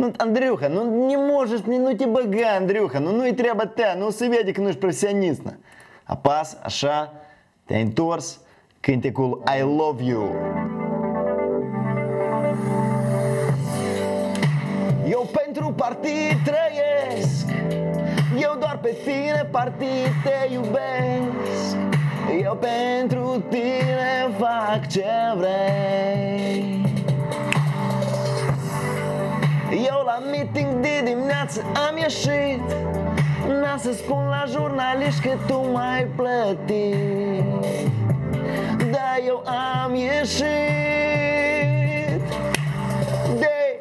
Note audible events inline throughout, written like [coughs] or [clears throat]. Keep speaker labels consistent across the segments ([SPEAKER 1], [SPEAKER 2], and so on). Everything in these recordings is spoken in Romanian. [SPEAKER 1] Ну, Андрюха, ну не можеш, ну тебе бага, Андрюха, ну ну и треба те, ну совєдік, ну ж професіоністна. А пас, аша, тень торс, кінтикул I love you. Eu pentru partii trăiesc, eu doar pe tine partii te iubesc, eu pentru tine fac ce vrei. Eu la meeting de dimineață am ieșit n să spun la jurnaliști că tu mai plăti? Da, eu am ieșit De,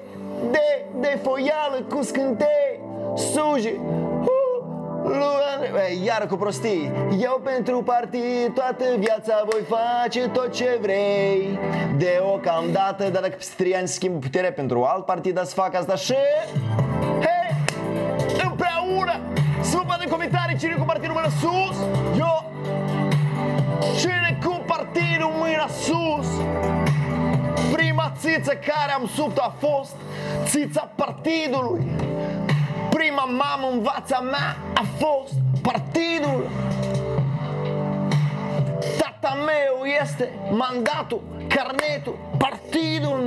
[SPEAKER 1] de, de foială cu scântei Suji, iar cu prostii Eu pentru partii toată viața voi face tot ce vrei Deocamdată, dar dacă peste 3 ani schimb putere pentru alt partid, dar să fac asta și... Hei! Împreună! Să vă în comentarii cine cu partidul mână sus Eu Cine cu partidul mână sus Prima țiță care am subt a fost Țița partidului prima mamum vatsamá a fost partidul. Tata meu este mandatul, carnetul, partidul.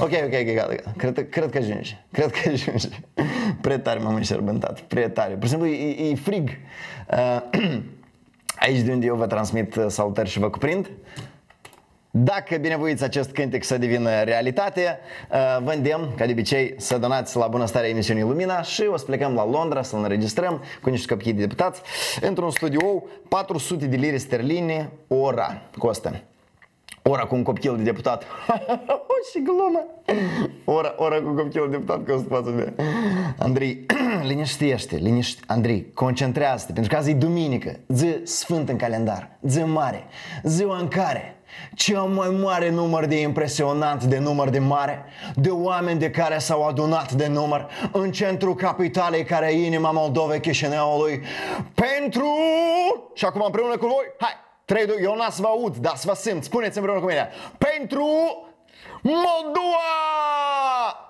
[SPEAKER 1] Ok, ok, gata, gata. Cred, cred că ajunge. Cred că ajunge. [laughs] Pretare m-am înșerbentat. Pretare. Pur și simplu e, e frig. Uh, [clears throat] aici de unde eu vă transmit uh, salutări și vă cuprind. Dacă binevoiți acest cântec să devină realitate, uh, vă îndemn, ca de obicei, să donați la bunăstarea emisiunii Lumina și o să plecăm la Londra să-l înregistrăm cu niște copii de deputați într-un studio 400 de lire sterline ora costă. Ora cu un copil de deputat. [laughs] o, și glumă! Ora, ora cu un copil de deputat o să de... Andrei, [clears throat] liniștește, liniște, Andrei, concentrează-te, pentru că azi e duminică, zi sfânt în calendar, zi mare, ziua în care cel mai mare număr de impresionant de număr de mare, de oameni de care s-au adunat de număr în centrul capitalei care e inima Moldovei Chișinăului pentru... Și acum împreună cu voi, hai, 3, 2, eu n-ați vă aud, dar să vă simt, spuneți împreună cu mine, pentru Moldova!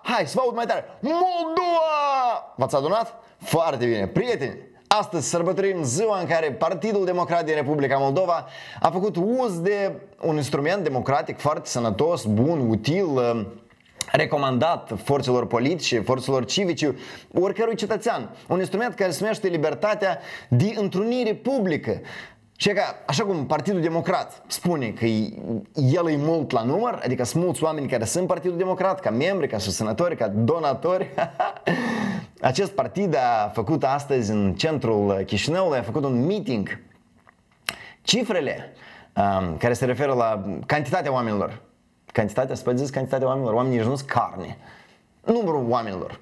[SPEAKER 1] Hai, să vă aud mai tare, Moldova! V-ați adunat? Foarte bine, prieteni! Astăzi sărbătorim ziua în care Partidul Democrat din Republica Moldova a făcut uz de un instrument democratic foarte sănătos, bun, util, uh, recomandat forțelor politice, forțelor civice, oricărui cetățean. Un instrument care se numește libertatea de întrunire publică. Și e ca, așa cum Partidul Democrat spune că el e mult la număr, adică sunt mulți oameni care sunt Partidul Democrat, ca membri, ca susținători, ca donatori, [laughs] acest partid a făcut astăzi în centrul Chișinăului, a făcut un meeting. Cifrele um, care se referă la cantitatea oamenilor, cantitatea, să zis cantitatea oamenilor, oamenii nu sunt carne, numărul oamenilor.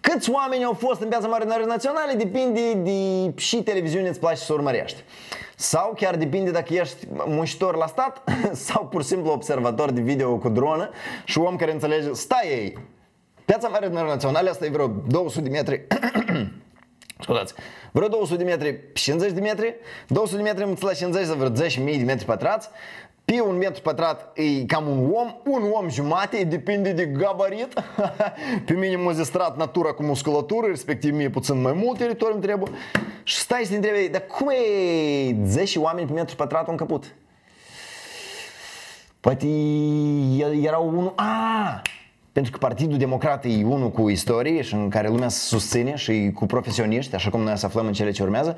[SPEAKER 1] Câți oameni au fost în piața marinare naționale depinde de și televiziune îți place să urmărești. Sau chiar depinde dacă ești muncitor la stat [coughs] sau pur și simplu observator de video cu dronă și om care înțelege, stai ei, piața marinare naționale, asta e vreo 200 de metri [coughs] Scuzați, vreo 200 de metri, 50 de metri, 200 de metri îți la 50 de vreo 10.000 de metri pătrați, pe un metru pătrat e cam un om, un om jumate, depinde de gabarit. [laughs] Pe mine m-a zistrat natura cu musculatură, respectiv mie puțin mai mult teritoriu îmi trebuie. Și stai să te întrebi, dar cum e 10 oameni pe metru pătrat un caput? Poate era unul... A, pentru că Partidul Democrat e unul cu istorie și în care lumea se susține și cu profesioniști, așa cum noi să aflăm în cele ce urmează,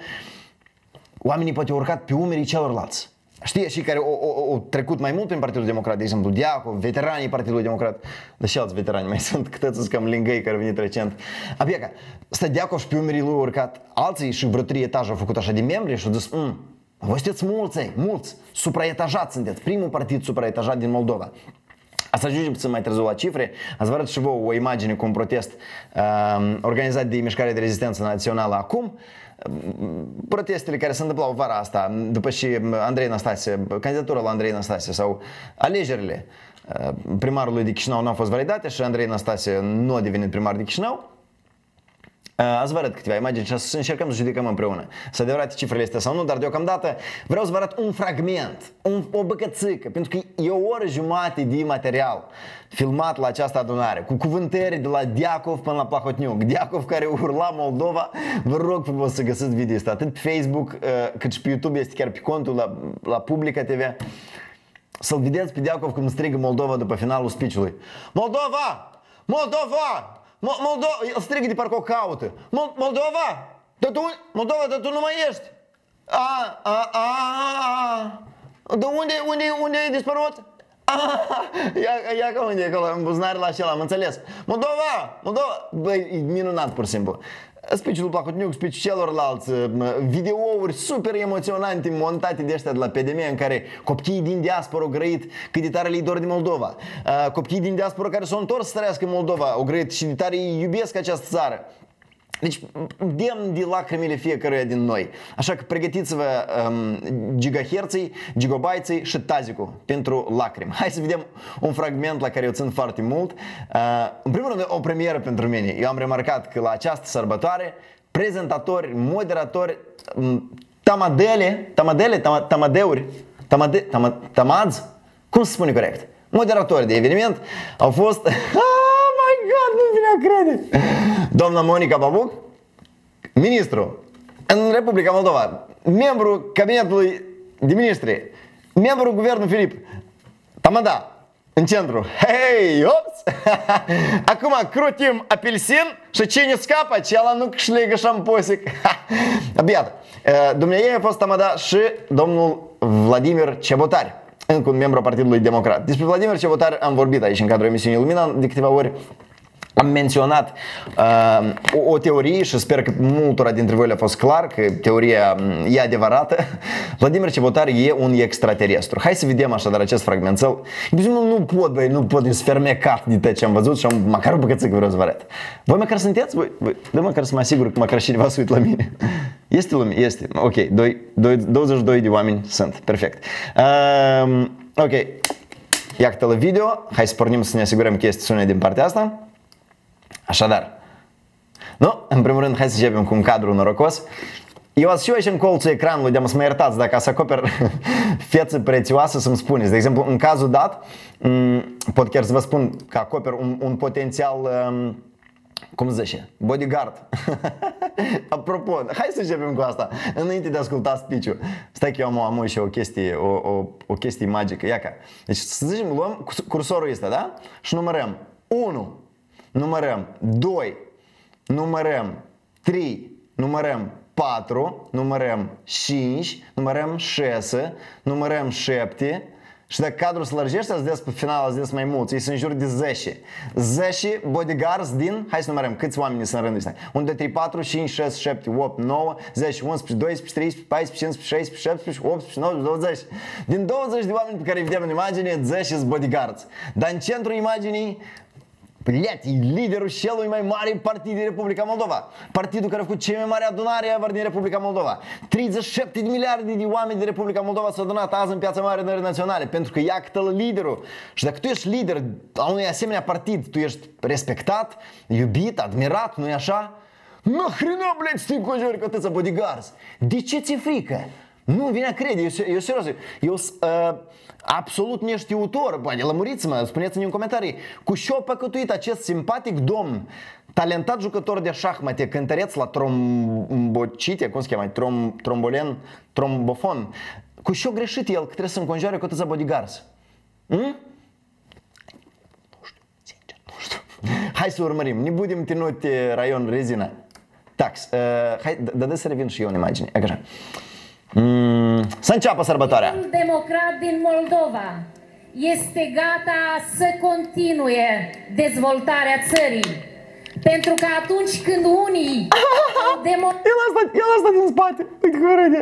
[SPEAKER 1] oamenii poate urcat pe umerii celorlalți. Știi, și care au trecut mai mult prin Partidul Democrat, de exemplu Diaco, veteranii Partidului Democrat, dar și alți veterani mai [laughs] sunt, câte să cam lingăi care au venit recent. Abia că Diaco și pe umerii lui urcat alții și vreo trei etaje au făcut așa de membri și au zis, mm, vă sunteți mulți, mulți, supraetajați sunteți, primul partid supraetajat din Moldova. A să ajungem puțin mai târziu la cifre. Ați vă arăt și vouă o imagine cu un protest uh, organizat de Mișcarea de Rezistență Națională acum. Uh, protestele care se întâmplau vara asta, după și Andrei Năstase, candidatura la Andrei Năstase sau alegerile uh, primarului de Chișinău nu au fost validate și Andrei Năstase nu a devenit primar de Chișinău, Uh, azi vă arăt câteva imagini și să încercăm să judecăm împreună. Să adevărate cifrele este sau nu, dar deocamdată vreau să vă arăt un fragment, un, o băcățică, pentru că e o oră jumate de material filmat la această adunare, cu cuvântări de la Diacov până la Plahotniuc. Diacov care urla Moldova, vă rog frumos să găsiți video asta, atât pe Facebook uh, cât și pe YouTube, este chiar pe contul la, la Publica TV. Să-l vedeți pe Diacov cum strigă Moldova după finalul speech-ului. Moldova! Moldova! Moldova, el strigă de parcă o caută. Moldova, dar tu, Moldova, dar tu nu mai ești. A, a, a, a. de unde, unde, unde ai dispărut? Ia, ia că unde e acolo, în buzunar la acela, am înțeles. Moldova, Moldova, băi, e minunat pur și simplu. Speciul ul Plahodniuc, speech celorlalți, videouri super emoționante montate de ăștia de la PDM în care copiii din diaspora au grăit cât de tare le dor de Moldova. Uh, copiii din diaspora care s-au întors să trăiască în Moldova au grăit și de tare iubesc această țară. Deci, demn de lacrimile fiecăruia din noi. Așa că pregătiți-vă um, gigaherții, gigobaiții și tazicul pentru lacrimi. Hai să vedem un fragment la care eu țin foarte mult. Uh, în primul rând, o premieră pentru mine. Eu am remarcat că la această sărbătoare, prezentatori, moderatori, mm, tamadele, tamadele, tamadeuri, tamade, tamad, tamadz, cum se spune corect? Moderator de eveniment au fost... Oh my God, nu vine a crede! Doamna Monica Babuc, ministru în Republica Moldova, membru cabinetului de ministri, membru guvernul Filip, Tamada, în centru. Hei, ops! Acum crutim apelsin și cine scapă, acela nu șlegă șamposic. Abia, dumneavoastră a fost Tamada și domnul Vladimir Cebotari. încă un membru al Partidului Democrat. Despre Vladimir Cevotar am vorbit aici în cadrul emisiunii Lumina de câteva ori. Am menționat uh, o, o teorie și sper că multora dintre voi le-a fost clar că teoria um, e adevărată. [laughs] Vladimir Cevotar e un extraterestru. Hai să vedem așadar acest său. Nu, nu pot, băi, nu pot, sunt fermecat de tot ce am văzut și am măcar o bucățică vreau să vă arăt. Voi măcar sunteți? Voi, voi, da, măcar să mă asigur că măcar cineva se uit la mine. [laughs] Este lume? Este. Ok, doi, doi, 22 de oameni sunt. Perfect. Uh, ok. Iată la video. Hai să pornim să ne asigurăm că este sunet din partea asta. Așadar, nu, în primul rând, hai să începem cu un cadru norocos. Eu azi și eu aici în colțul ecranului, de am să mă iertați dacă să acoper [laughs] fețe prețioasă să-mi spuneți. De exemplu, în cazul dat, pot chiar să vă spun că acoper un, un potențial, um, cum zice, bodyguard. [laughs] Apropo, hai să începem cu asta, înainte de a asculta speech-ul. Stai că eu am, am și o chestie, o, o, o chestie magică, ia ca. Deci să zicem, luăm cursorul ăsta, da? Și numărăm 1, numărăm 2, numărăm 3, numărăm 4, numărăm 5, numărăm 6, numărăm 7 și dacă cadrul se lărgește, îți des pe final, îți des mai mulți, ei sunt în jur de 10. 10 bodyguards din, hai să numărăm câți oameni sunt în rândul ăsta. 1, 2, 3, 4, 5, 6, 7, 8, 9, 10, 11, 12, 13, 14, 15, 16, 17, 18, 19, 20. Din 20 de oameni pe care îi vedem în imagine, 10 sunt bodyguards. Dar în centrul imaginii Блять, liderul celui mai mare partid din Republica Moldova. Partidul care a făcut cea mai mare adunare ever din Republica Moldova. 37 de miliarde de oameni din Republica Moldova s-au adunat azi în piața mare de naționale pentru că ia câtă liderul. Și dacă tu ești lider a unui asemenea partid, tu ești respectat, iubit, admirat, nu-i așa? Нахрена, blet, stai cu jur că atâția bodyguards? De ce ți frică? Nu vine a crede, eu, eu serios, eu, eu uh, absolut neștiutor, poate lămuriți-mă, spuneți-ne în comentarii, cu ce a păcătuit acest simpatic domn, talentat jucător de șahmate, cântăreț la trombocite, cum se cheamă, trom, trombolen, trombofon, cu ce a greșit el că trebuie să înconjoare cu atâția bodyguards? Hmm? Nu știu, sincer, nu știu. Hai să urmărim, ne budem tinut eh, raion rezina. Da. э, хай, да, да, сервин, що його немає, ні, як же. Mm, să înceapă sărbătoarea. Un
[SPEAKER 2] democrat din Moldova este gata să continue dezvoltarea țării. Pentru că atunci când unii... [laughs] Demo... El asta, el asta din spate. Uite cum râde.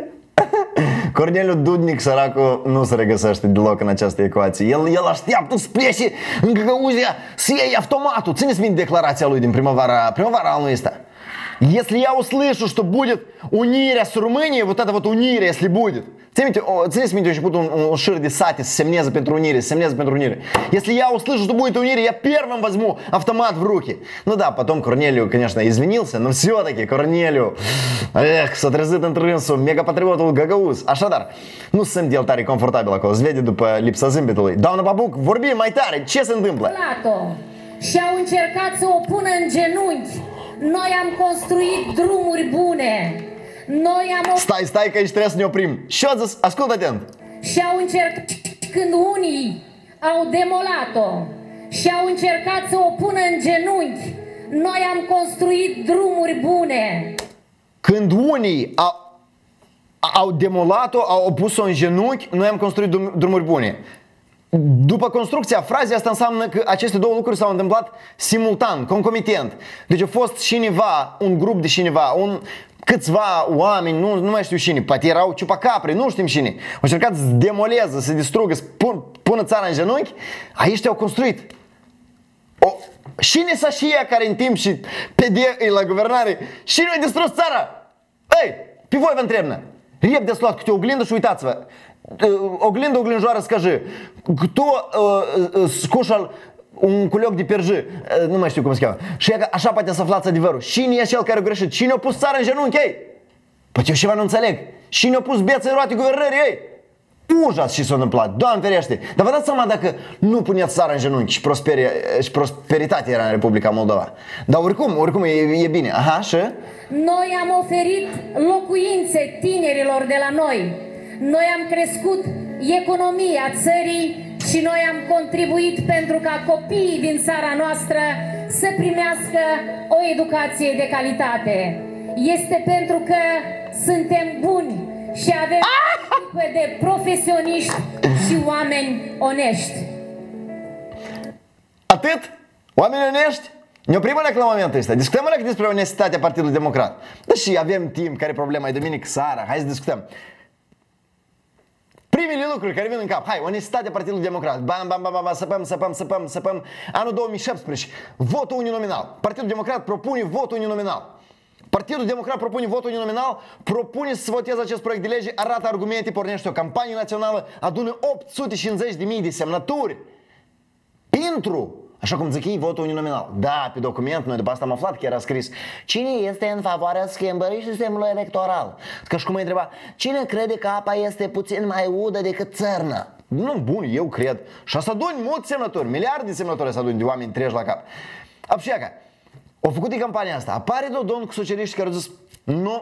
[SPEAKER 1] Corneliu Dudnic, săracul, nu se regăsește deloc în această ecuație. El, el așteaptă să plece în căcăuzia să iei automatul. Țineți minte declarația lui din primăvara, primăvara anului ăsta. Если я услышу, что будет униря с Румынией, вот это вот униря, если будет. Цемите, цемите, очень буду ширди сатис, семне за пентру унири, семне за пентру унири. Если я услышу, что будет унири, я первым возьму автомат в руки. Ну да, потом Корнелию, конечно, извинился, но все-таки Корнелию. Эх, сотрезит интервенсу, мега потребовал гагауз. Ашадар, ну сэм дел тари комфортабила, ко дупа, липса липсазым битулы. Давна бабук, vorbi майтари, tare, ce se întâmplă?
[SPEAKER 2] Și au încercat să Noi am construit drumuri bune. Noi am... Stai,
[SPEAKER 1] stai că aici trebuie să ne oprim. Și au zis, ascultă atent.
[SPEAKER 2] Și au încercat când unii au demolat-o și au încercat să o pună în genunchi. Noi am construit drumuri bune.
[SPEAKER 1] Când unii au, au demolat-o, au pus-o în genunchi, noi am construit drumuri bune după construcția frazei, asta înseamnă că aceste două lucruri s-au întâmplat simultan, concomitent. Deci a fost cineva, un grup de cineva, un câțiva oameni, nu, nu mai știu cine, poate erau ciupacapre, nu știm cine, au încercat să demoleze, să distrugă, să pun, pună țara în genunchi, aici au construit. O, cine să și ea care în timp și pe de la guvernare, cine a distrus țara? Ei, pe voi vă întrebnă. Riep de luat câte oglindă și uitați-vă. Оглинда Оглинжара скажи, кто э, э, скушал un culoc de perjă, nu mai știu cum se cheamă. Și așa poate să aflați adevărul. Cine e cel care a greșit? Cine a pus țara în genunchi ei? Păi eu ceva nu înțeleg. Cine a pus bețe în roate guvernării ei? Ujas și s-a întâmplat, Doamne ferește! Dar vă dați seama dacă nu puneți țara în genunchi și, prosperi, și prosperitatea era în Republica Moldova. Dar oricum, oricum e, e bine. Aha, și?
[SPEAKER 2] Noi am oferit locuințe tinerilor de la noi noi am crescut economia țării și noi am contribuit pentru ca copiii din țara noastră să primească o educație de calitate. Este pentru că suntem buni și avem echipă de profesioniști și oameni onești.
[SPEAKER 1] Atât? Oameni onești? Ne oprim alea la momentul ăsta. Discutăm la despre onestitatea Partidului Democrat. Deși și avem timp, care problema e duminică seara, hai să discutăm. Primele lucruri care vin în cap. Hai, onestitatea Partidului Democrat. Bam, bam, bam, bam, săpăm, săpăm, săpăm, săpăm. Anul 2017. Votul uninominal. Partidul Democrat propune votul uninominal. Partidul Democrat propune votul uninominal, propune să voteze acest proiect de lege, arată argumente, pornește o campanie națională, adună 850.000 de semnături pentru Așa cum zic ei, votul uninominal. Da, pe document, noi după asta am aflat că era scris Cine este în favoarea schimbării sistemului electoral? Că și cum îi întreba, cine crede că apa este puțin mai udă decât țărnă? Nu, bun, eu cred. Și asta aduni mulți semnători, miliarde de semnători să aduni de oameni treci la cap. Apșeaca, o făcut din campania asta. Apare tot domn cu socialiști care au zis, nu,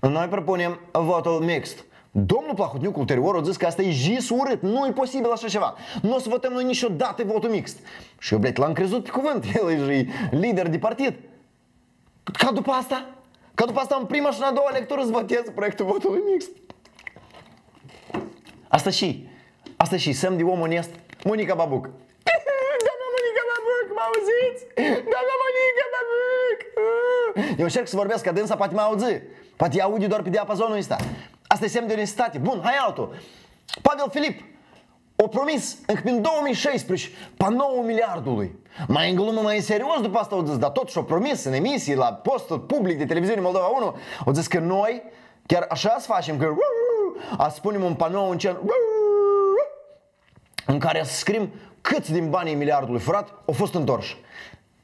[SPEAKER 1] noi propunem votul mixt. Domnul Plahotniuc ulterior a zis că asta e jis urât, nu e posibil așa ceva. Nu o să votăm noi niciodată votul mixt. Și eu, blet, l-am crezut pe cuvânt, [laughs] el e lider de partid. Ca după asta? Ca după asta în prima și în a doua lectură să votez proiectul votului mixt. Asta și, asta și, semn de om onest, Monica Babuc. [laughs] Doamna Monica Babuc, mă auziți? Doamna Monica Babuc! [laughs] Eu încerc să vorbesc ca dânsa, poate mă auzi. Poate aude doar pe diapazonul ăsta. Asta e semn de onestitate. Bun, hai altul. Pavel Filip, o promis încă din 2016 9 miliardului. Mai în glumă, mai în serios după asta au zis, dar totuși o promis în emisii la postul public de televiziune Moldova 1, au zis că noi chiar așa să facem, că a spunem un panou în cer în care să scrim câți din banii miliardului furat au fost întorși.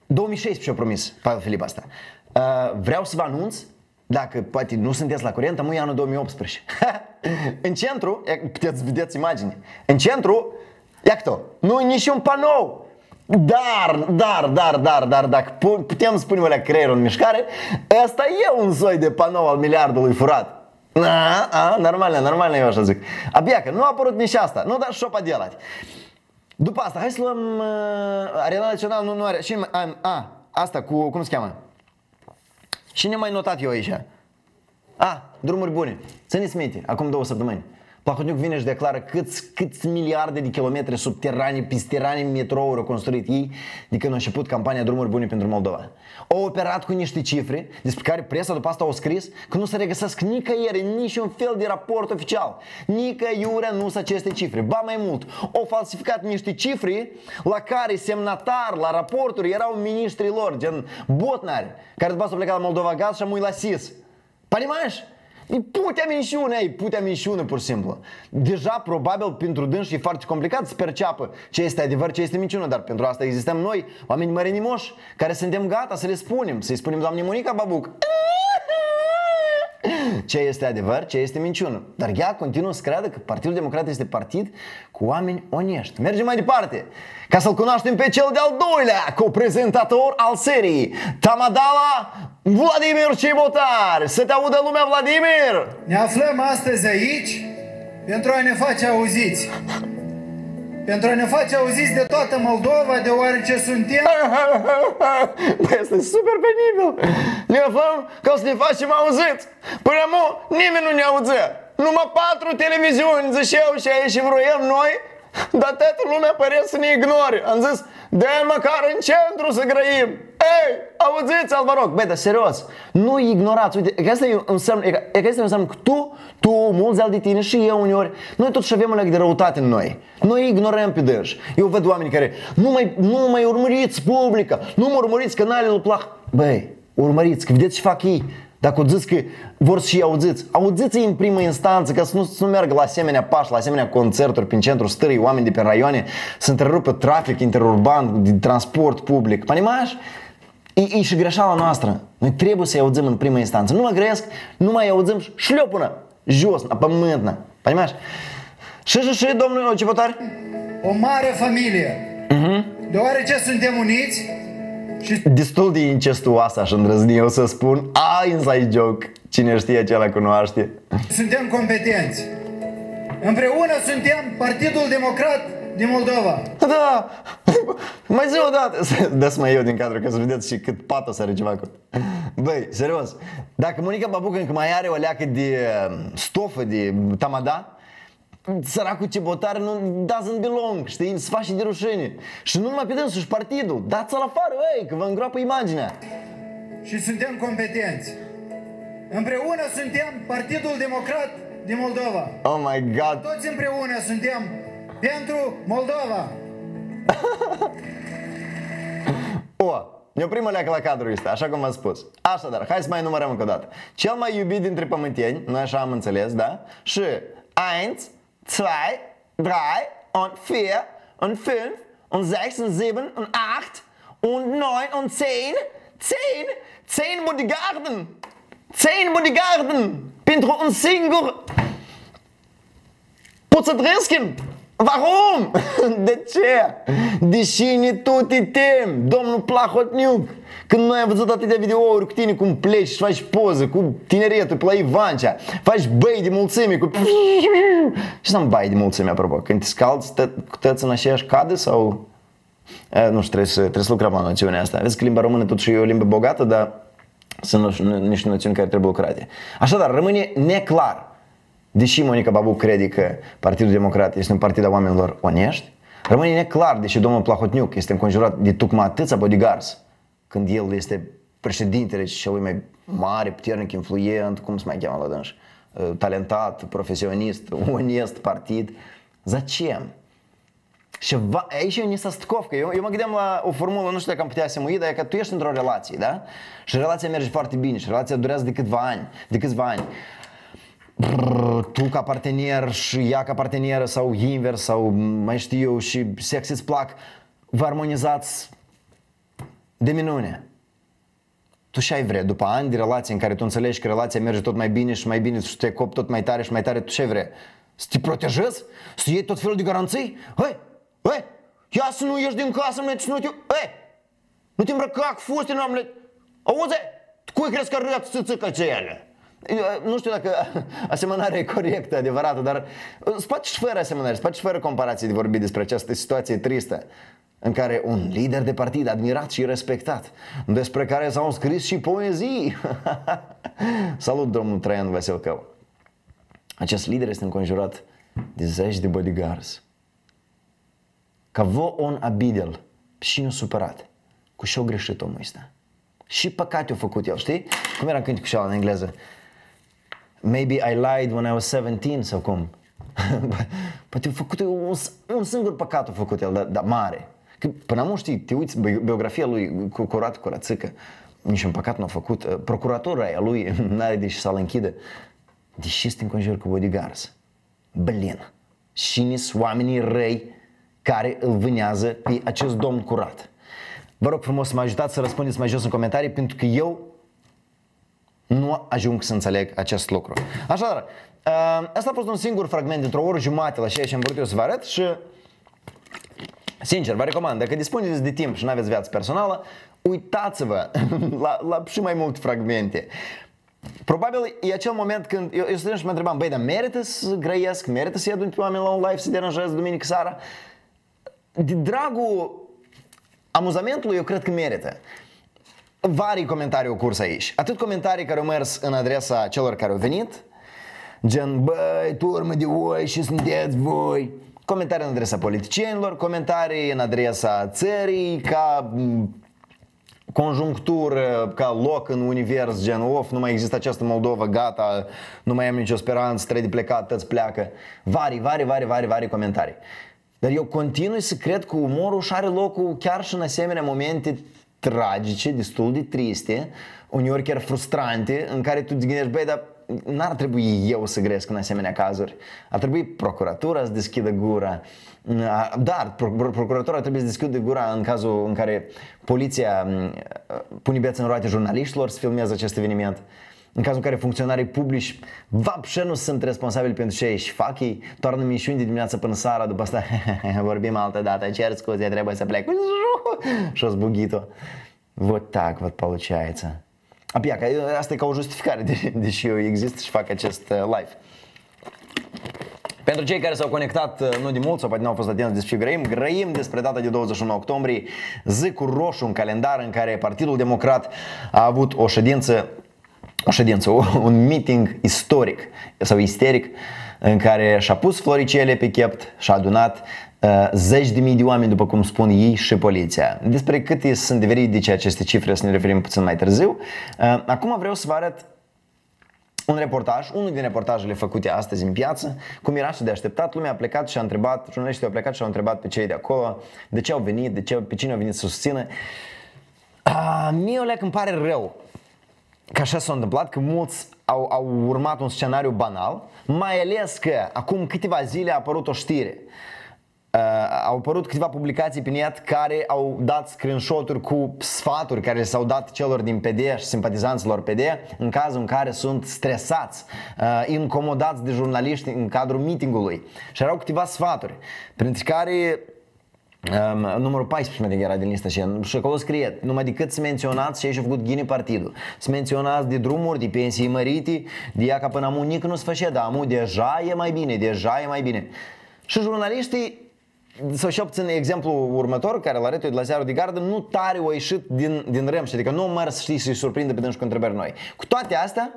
[SPEAKER 1] 2016 a promis Pavel Filip asta. Uh, vreau să vă anunț dacă poate nu sunteți la curent, am e anul 2018. [laughs] în centru, puteți vedeți imagine, în centru, iată, nu e niciun panou. Dar, dar, dar, dar, dar, dacă putem spune alea creierul în mișcare, ăsta e un soi de panou al miliardului furat. A, a, normal, normal, eu așa zic. Abia că nu a apărut nici asta, nu, dar șopa delat. După asta, hai să luăm uh, Arena Națională, nu, nu are, și am, a, asta cu, cum se cheamă? Cine mai notat eu aici? A, drumuri bune. Țineți minte, acum două săptămâni. Plahotniuc vine și declară câți, câți miliarde de kilometri subterane, pisterane, metrouri au construit ei de când a început campania Drumuri Bune pentru Moldova. Au operat cu niște cifre despre care presa după asta au scris că nu se regăsesc nicăieri niciun fel de raport oficial. Nicăiurea nu sunt aceste cifre. Ba mai mult, au falsificat niște cifre la care semnatar la raporturi erau ministrii lor, gen Botnari, care după asta a plecat la Moldova Gaz și a la SIS. Понимаешь? E putea minciună, e putea minciună pur și simplu. Deja probabil pentru dânsi e foarte complicat să perceapă ce este adevăr, ce este minciună, dar pentru asta existăm noi, oameni mărinimoși, care suntem gata să le spunem, să-i spunem doamne Monica Babuc ce este adevăr, ce este minciună. Dar ea continuă să creadă că Partidul Democrat este partid cu oameni onești. Mergem mai departe, ca să-l cunoaștem pe cel de-al doilea coprezentator al serii, Tamadala Vladimir Cibotar. Să te audă lumea, Vladimir! Ne aflăm astăzi aici pentru a ne face auziți pentru a ne face auziți de toată Moldova, deoarece suntem... Păi [laughs] este super penibil! Ne aflăm ca să ne facem auziți! Până mu, nimeni nu ne auzea! Numai patru televiziuni ziceau și aici vroiam noi dar toată lumea pare să ne ignore. Am zis, de măcar în centru să grăim. Ei, auziți-l, vă rog. Băi, dar serios, nu ignorați. Uite, că asta e înseamnă, că asta înseamnă că tu, tu, mulți al de tine și eu uneori, noi tot și avem un de răutate în noi. Noi ignorăm pe dâși. Eu văd oameni care nu mai, nu mai urmăriți publica, nu mă urmăriți canalele lui Plah. Băi, urmăriți, că vedeți ce fac ei dacă zici că vor și auziți, auziți-i în primă instanță ca să nu, să nu meargă la asemenea pași, la asemenea concerturi prin centru stării, oameni de pe raioane, să întrerupă trafic interurban, de transport public. Panimași? E, e și greșeala noastră. Noi trebuie să-i auzim în primă instanță. Nu mă gresc, nu mai auzim și șleopână, jos, la pământ. Panimași? Și, și, și, domnul ce O mare familie. Uh-huh. Deoarece suntem uniți, și destul de incestuoasă, aș îndrăzni eu să spun, a, inside joke, cine știe acela cunoaște. Suntem competenți. Împreună suntem Partidul Democrat din Moldova. Da, mai zi o dată. [laughs] Dați mai eu din cadru ca să vedeți și cât patos are ceva cu... Băi, serios, dacă Monica Babucă încă mai are o leacă de um, stofă, de tamada, săracul Cibotar nu doesn't da, belong, știi, se face de rușine. Și nu numai pe dânsul și partidul, dați-l afară, ei, că vă îngroapă imaginea. Și suntem competenți. Împreună suntem Partidul Democrat din Moldova. Oh my God! Toți împreună suntem pentru Moldova! o, [laughs] ne oprim leacă la cadrul ăsta, așa cum am spus. Așadar, hai să mai numărăm încă o dată. Cel mai iubit dintre pământieni, noi așa am înțeles, da? Și 1, 2, 3 und 4 und 5 und 6 und 7 und 8 und 9 und 10. 10! 10 Mundigarden! 10 Mundigarden! Pintro und Singur! Putzadrisken! Warum? De ce? Deși ne tot tem, domnul Plahotniuc. Când noi am văzut atâtea videouri cu tine cum pleci și faci poze cu tineretul pe la Ivancea, faci băi de mulțime cu... [laughs] Și n-am bai de mulțime, apropo, când te scalzi cu tăți în aceeași cadă sau... nu știu, trebuie să, trebuie să lucrăm la noțiunea asta. Vezi că limba română totuși e o limbă bogată, dar sunt niște noțiuni care trebuie lucrate. Așadar, rămâne neclar. Deși Monica Babu crede că Partidul Democrat este un partid al oamenilor onești, rămâne neclar deși domnul Plahotniuc este înconjurat de tocmai atâția bodyguards când el este președintele celui mai mare, puternic, influent, cum se mai cheamă la dânși, uh, talentat, profesionist, [laughs] onest partid. Și va, aici e o nesastcovcă. Eu, eu mă gândeam la o formulă, nu știu dacă am putea să mă dar e că tu ești într-o relație, da? Și relația merge foarte bine și relația durează de câțiva ani. De câțiva ani. Brrr, tu ca partener și ea ca parteneră sau invers sau mai știu eu și sex îți plac, vă armonizați de minune. Tu și ai vrea, după ani de relație în care tu înțelegi că relația merge tot mai bine și mai bine și te copi tot mai tare și mai tare, tu ce vrea? Să te protejezi? Să iei tot felul de garanții? Hei, hei, ia să nu ieși din casă, mă, să nu te... Hei, nu te îmbrăca cu fost nu am le... Auzi, cui crezi că arăt țâțâcă ce ele? Eh, nu știu dacă [laughs] asemănarea e corectă, adevărată, dar spate eh, și fără asemănare, spate și fără comparație de vorbit despre această situație tristă în care un lider de partid admirat și respectat, despre care s-au scris și poezii. [laughs] Salut, domnul Traian Veselcău! Acest lider este înconjurat de zeci de bodyguards. vă un abidel Și nu supărat. Cu și-o greșit omul ăsta. Și păcate a făcut el, știi? Cum era cu și în engleză? Maybe I lied when I was 17 sau cum? [laughs] poate a făcut un, un singur păcat a făcut el, dar da, mare. Că până acum știi, te uiți biografia lui cu curat curățică, niciun păcat nu a făcut, ă, procuratorul aia lui [laughs] n-are de să-l închidă. De ce este înconjur cu bodyguards? Blin. Cine sunt oamenii răi care îl vânează pe acest domn curat? Vă rog frumos să mă ajutați să răspundeți mai jos în comentarii pentru că eu nu ajung să înțeleg acest lucru. Așadar, ă, ăsta a fost un singur fragment dintr-o oră jumate la ceea ce am vrut eu să vă arăt și Sincer, vă recomand, dacă dispuneți de timp și nu aveți viață personală, uitați-vă [laughs] la, la și mai mult fragmente. Probabil e acel moment când eu, eu stăteam și mă întrebam, băi, dar merită să grăiesc, merită să adun pe oameni la un live, să deranjez duminică seara? De dragul amuzamentului, eu cred că merită. Varii comentarii au curs aici. Atât comentarii care au mers în adresa celor care au venit, gen, băi, turmă de oi și sunteți voi, comentarii în adresa politicienilor, comentarii în adresa țării, ca mm, conjunctură, ca loc în univers, gen of, nu mai există această Moldova, gata, nu mai am nicio speranță, trebuie de plecat, tăți pleacă. Vari, vari, vari, vari, vari comentarii. Dar eu continui să cred că umorul și are locul chiar și în asemenea momente tragice, destul de triste, uneori chiar frustrante, în care tu te gândești, băi, dar n-ar trebui eu să gresc în asemenea cazuri. Ar trebui procuratura să deschidă gura. Dar procuratura trebuie să deschidă gura în cazul în care poliția pune beață în roate jurnaliștilor să filmeze acest eveniment. În cazul în care funcționarii publici vapșă nu sunt responsabili pentru ce și fac ei, toarnă mișuni de dimineață până seara, după asta [laughs] vorbim altă dată, cer scuze, trebuie să plec. [laughs] Și o zbugit-o. Вот так вот получается. Apia, că asta e ca o justificare, [laughs] de, deși eu exist și fac acest uh, live. Pentru cei care s-au conectat uh, nu de mult sau poate nu au fost atenți despre grăim, grăim despre data de 21 octombrie, zic cu roșu, un calendar în care Partidul Democrat a avut o ședință, o ședință, [laughs] un meeting istoric sau isteric în care și-a pus floricele pe chept și-a adunat Eh, zeci de mii de oameni, după cum spun ei, și poliția. Despre cât sunt de veridice aceste cifre, să ne referim puțin mai târziu. Eh, acum vreau să vă arăt un reportaj, unul din reportajele făcute astăzi în piață, cum era și de așteptat, lumea a plecat și a întrebat, jurnaliștii au plecat și au întrebat pe cei de acolo, de ce au venit, de ce, pe cine au venit să susțină. A, ah, mie o leac îmi pare rău că așa s-a întâmplat, că mulți au, au urmat un scenariu banal, mai ales că acum câteva zile a apărut o știre. Uh, au apărut câteva publicații pe net care au dat screenshot-uri cu sfaturi care s-au dat celor din PD și simpatizanților PD în cazul în care sunt stresați, uh, incomodați de jurnaliști în cadrul mitingului. Și erau câteva sfaturi, printre care Um, numărul 14 mai era din lista și, acolo scrie numai decât să menționați ce și făcut ghine partidul să menționați de drumuri, de pensii mărite de ea ca până amu nic nu se făcea dar amu deja e mai bine, deja e mai bine și jurnaliștii să și obțin exemplu următor, care la Retul de la Ziarul de Gardă nu tare o ieșit din, din rem, și adică nu mă știi să-i surprindă pe dânsul cu întrebări noi. Cu toate astea,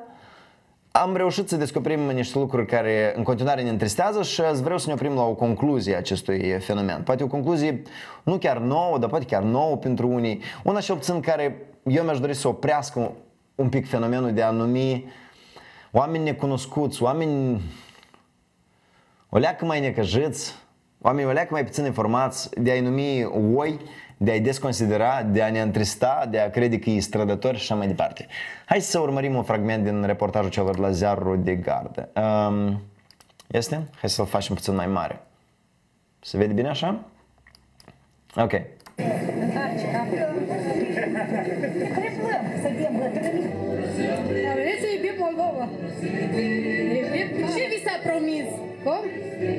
[SPEAKER 1] am reușit să descoperim niște lucruri care în continuare ne întristează și vreau să ne oprim la o concluzie acestui fenomen. Poate o concluzie nu chiar nouă, dar poate chiar nouă pentru unii. Una și obțin care eu mi-aș dori să oprească un pic fenomenul de a numi oameni necunoscuți, oameni o leacă mai necăjiți, oamenii leacă mai puțin informați, de a-i numi oi, de a-i desconsidera, de a ne întrista, de a crede că e strădător și așa mai departe. Hai să urmărim un fragment din reportajul celor la ziarul de gardă. Um, este? Hai să-l facem puțin mai mare. Se vede bine așa? Ok.
[SPEAKER 2] Să iubim Ce s-a promis? Cum?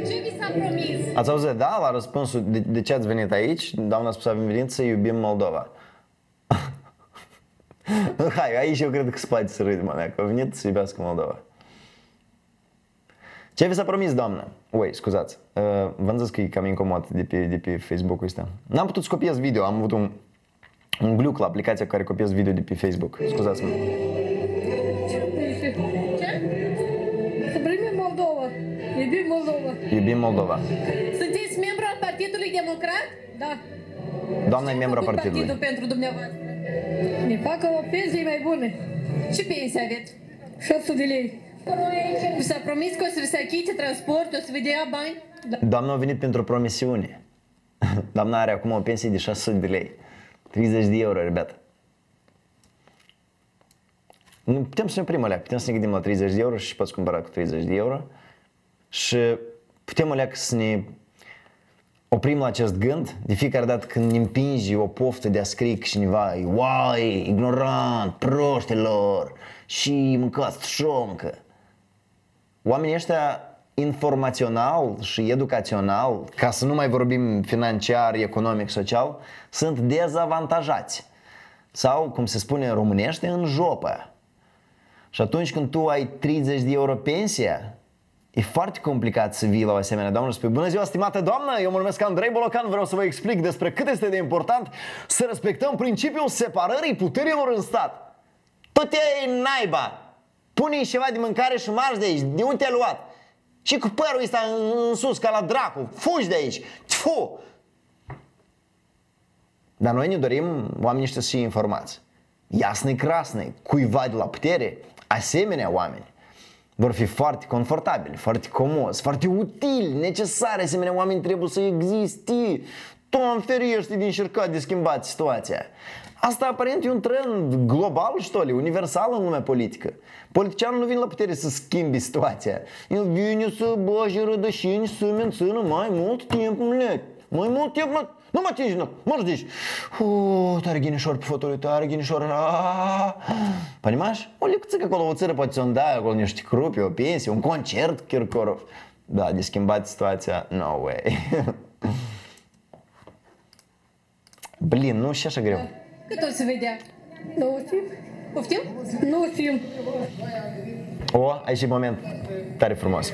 [SPEAKER 2] Ce vi s-a promis? Ați
[SPEAKER 1] auzit, da, la răspunsul de, de ce ați venit aici, doamna a spus, am venit să iubim Moldova. [laughs] Hai, aici eu cred că se poate să râdem, că a venit să iubească Moldova. Ce vi s-a promis, doamnă? Ui, scuzați, uh, v-am zis că e cam incomod de pe, de pe Facebook-ul ăsta. N-am putut să copiez video, am avut un, un gluc la aplicația care copiez video de pe Facebook. Scuzați-mă. Iubim Moldova.
[SPEAKER 2] Sunteți membru al Partidului Democrat? Da.
[SPEAKER 1] Doamna e membru al partidului. Partidul
[SPEAKER 2] pentru dumneavoastră. Ne facă o pensie mai bună. Ce pensie aveți? 600 de lei. S-a promis că o să se achite transportul, o să vă dea bani? Da.
[SPEAKER 1] Doamna a venit pentru promisiune. [laughs] Doamna are acum o pensie de 600 de lei. 30 de euro, rebeată. Nu putem să ne oprim alea, putem să ne gândim la 30 de euro și poți cumpăra cu 30 de euro. Și putem alea să ne oprim la acest gând de fiecare dată când ne împingi o poftă de a scrie că cineva e oai, ignorant, proștilor și mâncați șoncă. Oamenii ăștia informațional și educațional, ca să nu mai vorbim financiar, economic, social, sunt dezavantajați. Sau, cum se spune în românește, în jopă. Și atunci când tu ai 30 de euro pensia, E foarte complicat să vii la o asemenea doamnă și spui Bună ziua, stimată doamnă, eu mă numesc Andrei Bolocan, vreau să vă explic despre cât este de important să respectăm principiul separării puterilor în stat. Tot e naiba! pune ceva de mâncare și marș de aici, de unde te-ai luat? Și cu părul ăsta în sus, ca la dracu, fugi de aici, tfu! Dar noi ne dorim oamenii ăștia să fie informați. iasne crasne, cuiva de la putere, asemenea oameni vor fi foarte confortabile, foarte comos, foarte util, necesare, asemenea oameni trebuie să existe. Tu am feriești din șircat de schimbat situația. Asta aparent e un trend global, ștoli, universal în lumea politică. Politicianul nu vine la putere să schimbi situația. El vine să bage rădășini, să mențină mai mult timp, mlet. Mai mult timp, mlet. Numai 5 din 9. Можешь здесь. Фу, Таргини шор пифотори, Таргини шор. А. Понимаешь? У лекцик около уцира подсюнда, около нешти крупи, у пенсии, у концерт Киркоров. Да, дискимбать ситуация, no way. Блин, ну сейчас я говорю.
[SPEAKER 2] Кто сегодня? Новый фильм. Новый фильм? film.
[SPEAKER 1] O, aici e moment tare frumos.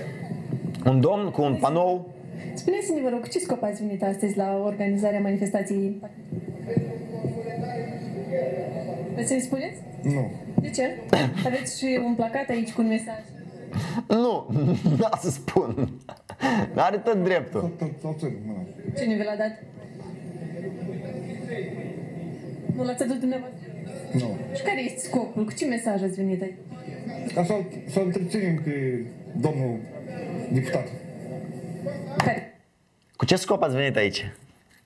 [SPEAKER 1] он дом, кун, un
[SPEAKER 2] Spuneți-ne, vă rog, ce scop ați venit astăzi la organizarea manifestației? Vreți să-mi spuneți? Nu. De ce? [coughs] Aveți și un placat aici cu un mesaj.
[SPEAKER 1] Nu, [laughs] nu să spun. Dar are tot dreptul.
[SPEAKER 2] Cine vi l-a dat? Nu l-ați adus dumneavoastră? Nu. Și care este scopul? Cu ce mesaj ați venit aici?
[SPEAKER 1] Ca să-l întreținem pe domnul deputat. Cu ce scop ați venit aici?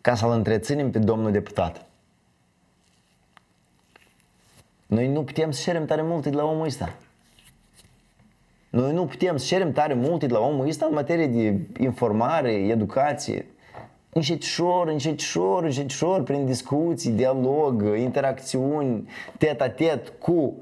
[SPEAKER 1] Ca să-l întreținem pe domnul deputat. Noi nu putem să cerem tare multe de la omul ăsta. Noi nu putem să cerem tare multe de la omul ăsta în materie de informare, educație. Încetșor, încetșor, încetșor, prin discuții, dialog, interacțiuni, tet-a-tet cu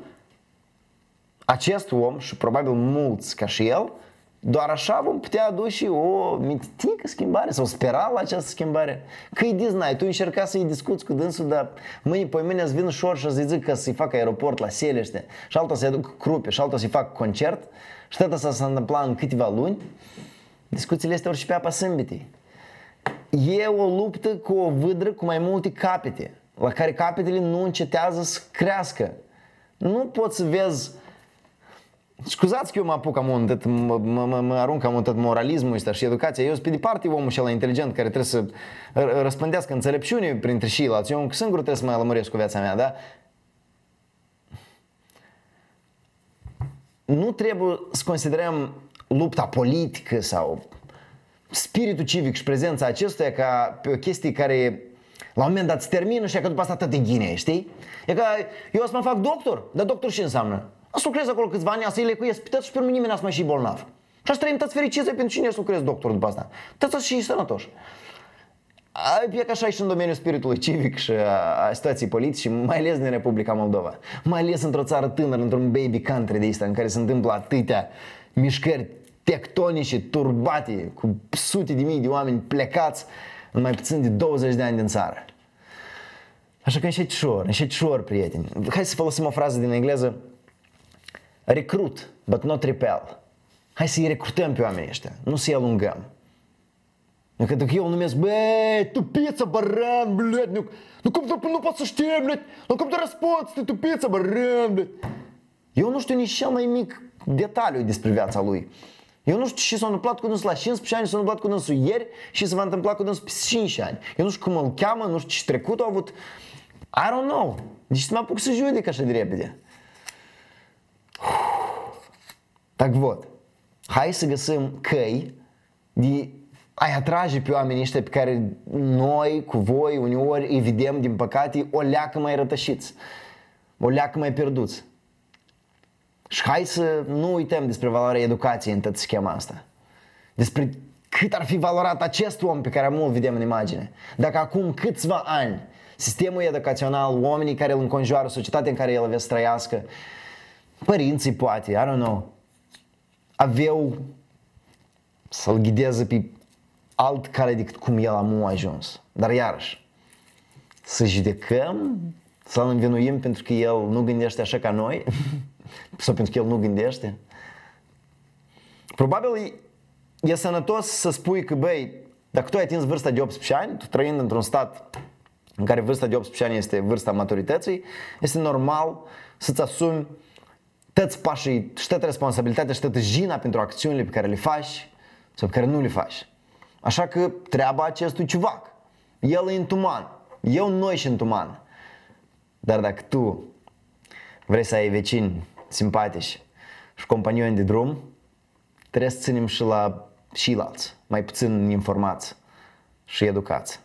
[SPEAKER 1] acest om și probabil mulți ca și el – doar așa vom putea aduce o mititică schimbare sau spera la această schimbare. Că e diznai, tu încerca să-i discuți cu dânsul, dar mâine, pe mine îți vin șor și să-i zic că să-i fac aeroport la Selește și alta să-i aduc crupe și alta să-i fac concert și tot asta s-a întâmplat în câteva luni. Discuțiile este orice pe apa sâmbitei. E o luptă cu o vâdră cu mai multe capete, la care capetele nu încetează să crească. Nu poți să vezi Scuzați că eu mă apuc, am un tăt, mă, mă, mă arunc, am un tăt moralismul ăsta și educația. Eu sunt pe departe omul și la inteligent care trebuie să răspândească înțelepciune printre ceilalți. Eu singur trebuie să mă lămuresc cu viața mea, da? Nu trebuie să considerăm lupta politică sau spiritul civic și prezența acestuia ca pe o chestie care la un moment dat se termină și că după asta tot te ghine, știi? E că eu o să mă fac doctor, dar doctor ce înseamnă? Să lucrez acolo câțiva ani, să-i lecuiesc spități și pe nimeni n-a mai și bolnav. Și aș trăim toți fericiți pentru cine să lucrez doctor după asta. Toți și sănătoși. Ai ca așa și în domeniul spiritului civic și a situației politice, mai ales din Republica Moldova. Mai ales într-o țară tânără, într-un baby country de asta, în care se întâmplă atâtea mișcări tectonice, turbate, cu sute de mii de oameni plecați în mai puțin de 20 de ani din țară. Așa că înșeți șor, înșeți șor, prieteni. Hai să folosim o frază din engleză Recrut, but not repel. Hai să-i recrutăm pe oamenii ăștia, nu să-i alungăm. Nu că dacă eu numesc, băi, tupiță, baran, blядь, nu, nu cum tu nu poți să știi, blядь, nu cum tu răspunzi, tu tupiță, baran, blядь. Eu nu știu nici cel mai mic detaliu despre viața lui. Eu nu știu ce s-a întâmplat cu dânsul la 15 ani, s-a întâmplat cu dânsul ieri și s-a întâmpla cu dânsul pe 5 ani. Eu nu știu cum îl cheamă, nu știu ce trecut a avut. I don't know. Deci să mă apuc să judec așa de repede. Так вот, hai să găsim căi de ai atrage pe oamenii ăștia pe care noi, cu voi, uneori, vedem, din păcate, o leacă mai rătășiți, o leacă mai pierduți. Și hai să nu uităm despre valoarea educației în tot schema asta. Despre cât ar fi valorat acest om pe care mult vedem în imagine. Dacă acum câțiva ani sistemul educațional, oamenii care îl înconjoară, societatea în care el avea să trăiască, părinții poate, I don't know, aveau să-l ghideze pe alt cale decât cum el a ajuns. Dar iarăși, să judecăm, să-l învinuim pentru că el nu gândește așa ca noi [laughs] sau pentru că el nu gândește. Probabil e sănătos să spui că, băi, dacă tu ai atins vârsta de 18 ani, tu trăind într-un stat în care vârsta de 18 ani este vârsta maturității, este normal să-ți asumi tăți pașii și tăți responsabilitatea și tăți jina pentru acțiunile pe care le faci sau pe care nu le faci. Așa că treaba acestui ciuvac. El e întuman, Eu noi și întuman. Dar dacă tu vrei să ai vecini simpatici și companioni de drum, trebuie să ținem și la și la alți, mai puțin informați și educați.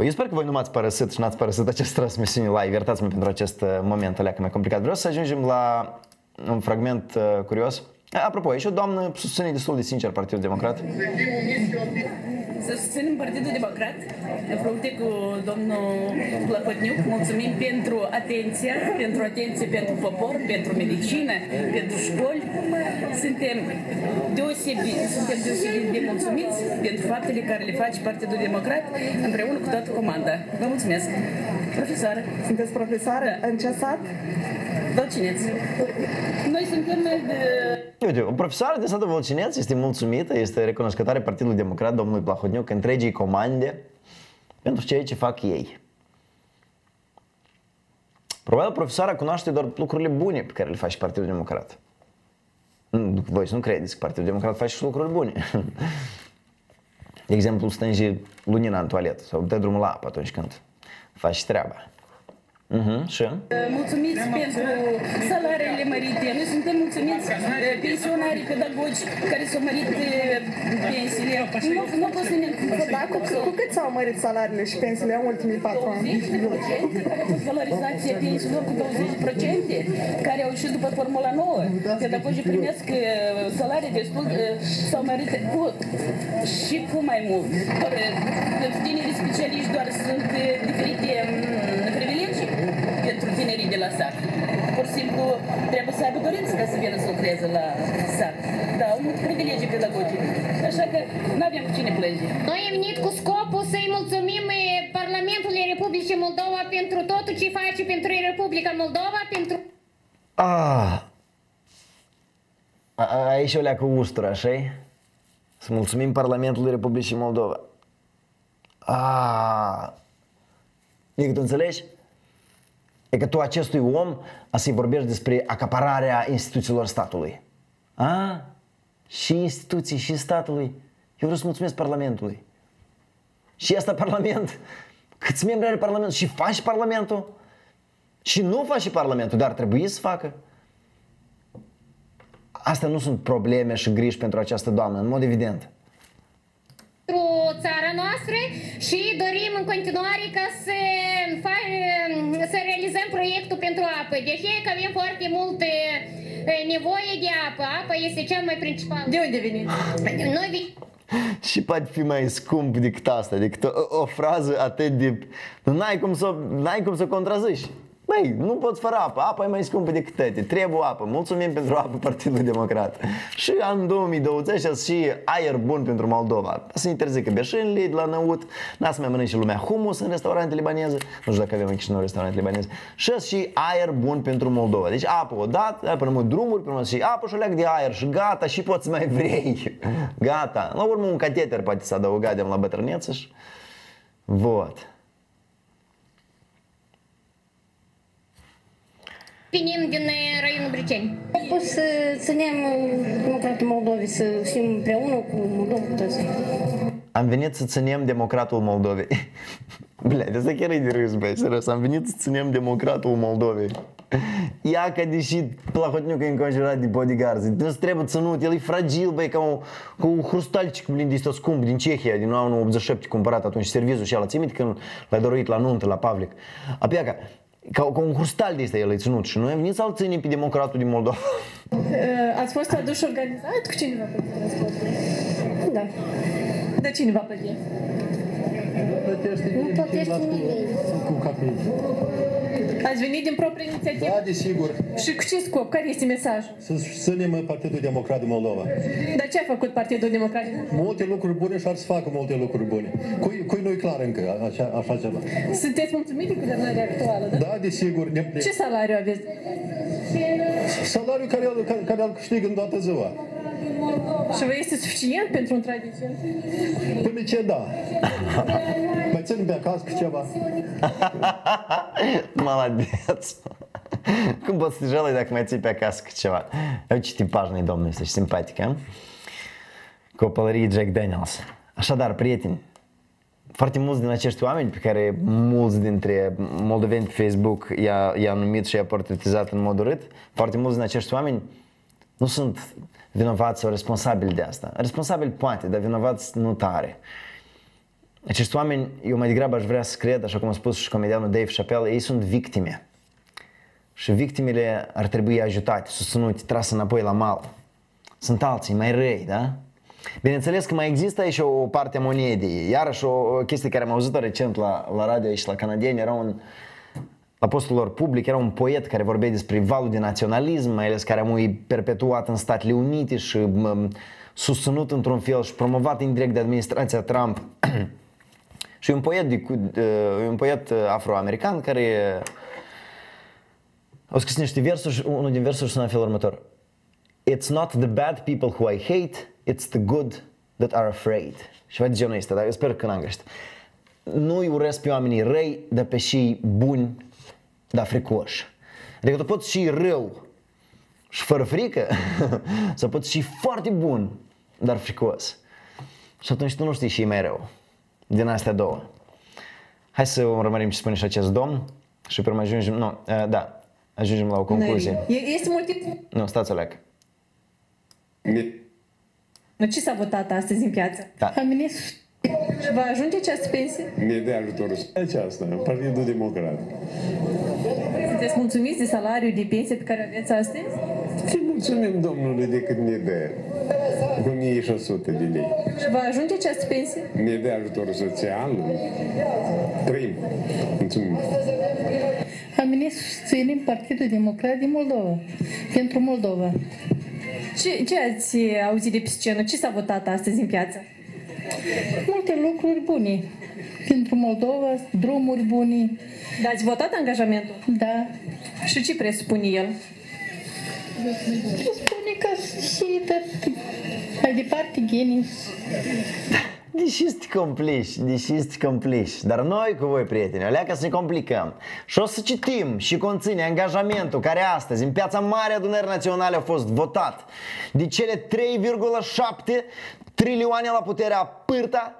[SPEAKER 1] Eu sper că voi nu m-ați părăsit și n-ați părăsit această transmisiune live. Iertați-mă pentru acest uh, moment alea mai complicat. Vreau să ajungem la un fragment uh, curios. Apropo, aici și o doamnă susține destul de sincer Partidul Democrat. Să fim
[SPEAKER 2] uniți și să susținem Partidul Democrat împreună cu domnul Plăpătniuc. Mulțumim pentru atenția, pentru atenție pentru popor, pentru medicină, pentru școli. Suntem deosebit, suntem deosebit de mulțumiți pentru faptele care le face Partidul Democrat împreună cu toată comanda. Vă mulțumesc! Profesoară. Sunteți profesoară? Da. În ce sat? Vălcineț. Noi suntem eh,
[SPEAKER 1] de... Uite, profesoară de satul Vălcineț este mulțumită, este recunoscătoare Partidului Democrat, domnului Plahodniuc, întregii comande pentru ceea ce fac ei. Probabil profesoara cunoaște doar lucrurile bune pe care le face Partidul Democrat. voi să nu credeți că Partidul Democrat face și lucruri bune. [laughs] De exemplu, stânge lunina în toaletă sau dă drumul la apă atunci când faci treaba. Uh-huh.
[SPEAKER 2] Mulțumiți pentru salariile mărite. Noi suntem mulțumiți pensionarii pedagogi care s-au mărit eh, pensiile. Nu, nu pot să ne da, cu, cu cât s-au mărit salariile și pensiile în ultimii patru ani? 20% valorizația pensiilor cu 20% care au ieșit după formula nouă. Pedagogii primesc eh, salarii destul, eh, s-au mărit cu, și cu mai mult. Doar tinerii specialiști doar sunt diferite mm, la sat. Pur și simplu trebuie să aibă dorință ca să vină să lucreze la sat. Da, un privilegiu pedagogic. Așa că nu avem cine plânge. Noi am venit cu scopul să-i mulțumim Parlamentului Republicii Moldova pentru totul ce face pentru Republica Moldova, pentru...
[SPEAKER 1] Ah. aici o leacă ustură, așa Să mulțumim Parlamentului Republicii Moldova. Ah. Nică, tu înțelegi? E că tu acestui om a să-i vorbești despre acapararea instituțiilor statului. A? Și instituții, și statului. Eu vreau să mulțumesc Parlamentului. Și asta Parlament. Câți membri are Parlamentul? Și faci Parlamentul? Și nu faci Parlamentul, dar trebuie să facă. Astea nu sunt probleme și griji pentru această doamnă, în mod evident
[SPEAKER 2] pentru țara noastră și dorim în continuare ca să, să realizăm proiectul pentru apă. Deci că avem foarte multe nevoie de apă. Apa este cea mai principală. De unde veniți? Noi vin-
[SPEAKER 1] și poate fi mai scump decât asta, decât o, o frază atât de... Nu ai cum să, n-ai cum să contrazici. Băi, nu poți fără apă, apa e mai scumpă decât tăte, trebuie apă, mulțumim pentru apă Partidul Democrat. Și în 2020 și aer bun pentru Moldova. Să interzică beșinile la năut, n-a să mai mănânce lumea humus în restaurante libaneze, nu știu dacă avem și noi restaurante libaneze, și și aer bun pentru Moldova. Deci apă o dat, apă numai drumuri, până și apă și o leac de aer și gata și poți mai vrei. Gata. La urmă un cateter poate să adăugat la bătrâneță și... Vot.
[SPEAKER 2] Pinim din raionul Briceni. Am pus să ținem Democratul Moldovei, să fim împreună cu Moldova toți.
[SPEAKER 1] Am venit să ținem Democratul Moldovei. [laughs] Блядь, asta chiar e de râs, băi, serios, am venit să ținem Democratul Moldovei. Ia că deși Plahotniuc e înconjurat de bodyguards, nu se trebuie ținut, el e fragil, băi, ca un, ca un hrustalcic, blin, de scump din Cehia, din anul 87 cumpărat atunci servizul și ala, ții când l-ai dorit la nuntă, la Pavlic. Apia că ca, ca un hrustal de ăsta el e ținut și noi am venit să-l ținem pe democratul din Moldova.
[SPEAKER 2] [laughs] Ați fost aduși organizat cu cineva pe Da. De cine va plăti? Nu plătește nimeni. Cu capelii. Ați venit din proprie inițiativă?
[SPEAKER 1] Da, desigur.
[SPEAKER 2] Și cu ce scop? Care este mesajul?
[SPEAKER 1] Să sunem Partidul Democrat din Moldova.
[SPEAKER 2] Dar ce a făcut Partidul Democrat
[SPEAKER 1] Moldova? Multe lucruri bune și ar să facă multe lucruri bune. Cui, cui nu-i clar încă așa, așa ceva.
[SPEAKER 2] Sunteți mulțumit cu guvernarea actuală, da?
[SPEAKER 1] Da, desigur. Ne... Ce
[SPEAKER 2] salariu aveți?
[SPEAKER 1] Salariul care, care, care îl câștig în toată ziua.
[SPEAKER 2] Și vă este suficient pentru un tradiție?
[SPEAKER 1] Până ce da. [laughs] Mai țin pe acasă cu ceva. Молодец. [laughs] Cum poți să te dacă mai ții pe acasă cu ceva? Eu ce nu-i domnul este și simpatic, am Copălărie Jack Daniels. Așadar, prieteni, foarte mulți din acești oameni pe care mulți dintre moldoveni pe Facebook i-a, i-a numit și i-a portretizat în mod urât, foarte mulți din acești oameni nu sunt vinovați sau responsabili de asta. Responsabil poate, dar vinovați nu tare. Acești oameni, eu mai degrabă aș vrea să cred, așa cum a spus și comedianul Dave Chappelle, ei sunt victime. Și victimele ar trebui ajutate, susținute, trase înapoi la mal. Sunt alții mai răi, da? Bineînțeles că mai există și o parte a monedii. Iarăși o chestie care am auzit-o recent la, la radio și la canadieni era un, uh, lor public era un poet care vorbea despre valul de naționalism, mai ales care a perpetuat în Statele Unite și susținut într-un fel și promovat indirect de administrația Trump. [clears throat] și un poet, de, un poet afroamerican care a scris niște versuri, unul din versuri sună în felul următor. It's not the bad people who I hate, it's the good that are afraid. Și ceva de genul dar eu sper că n-am greșit. Nu-i urez pe oamenii răi, dar pe și buni dar fricoși. Adică tu poți și rău și fără frică, [laughs] să poți și foarte bun, dar fricos. Și atunci tu nu știi și e mai rău din astea două. Hai să urmărim ce spune și acest domn și pe urmă ajungem, nu, uh, da, ajungem la o concluzie.
[SPEAKER 2] Este multiplu.
[SPEAKER 1] Nu, stați o leacă.
[SPEAKER 2] Nu, ce s-a votat astăzi în piață? Da. Feminist și va ajunge această pensie?
[SPEAKER 1] Ne de ajutorul aceasta, Partidul Democrat.
[SPEAKER 2] Sunteți mulțumiți de salariul de pensie pe care aveți astăzi?
[SPEAKER 1] Și mulțumim domnului de cât ne de, 1600 de lei.
[SPEAKER 2] Și va ajunge această pensie?
[SPEAKER 1] Ne de ajutorul social. Trăim. Mulțumim.
[SPEAKER 2] Am venit susținem Partidul Democrat din Moldova. Pentru Moldova. Ce, ce ați auzit de pe scenă? Ce s-a votat astăzi în piață? Multe lucruri bune. Pentru Moldova, drumuri bune. Dar ați votat angajamentul? Da. Și ce presupune el? Presupune că și de, mai departe genii.
[SPEAKER 1] Deși este complici, deși este complici Dar noi cu voi, prieteni, alea ca să ne complicăm Și o să citim și conține angajamentul care astăzi în piața mare adunării naționale a fost votat De cele 3,7 trilioane la puterea pârta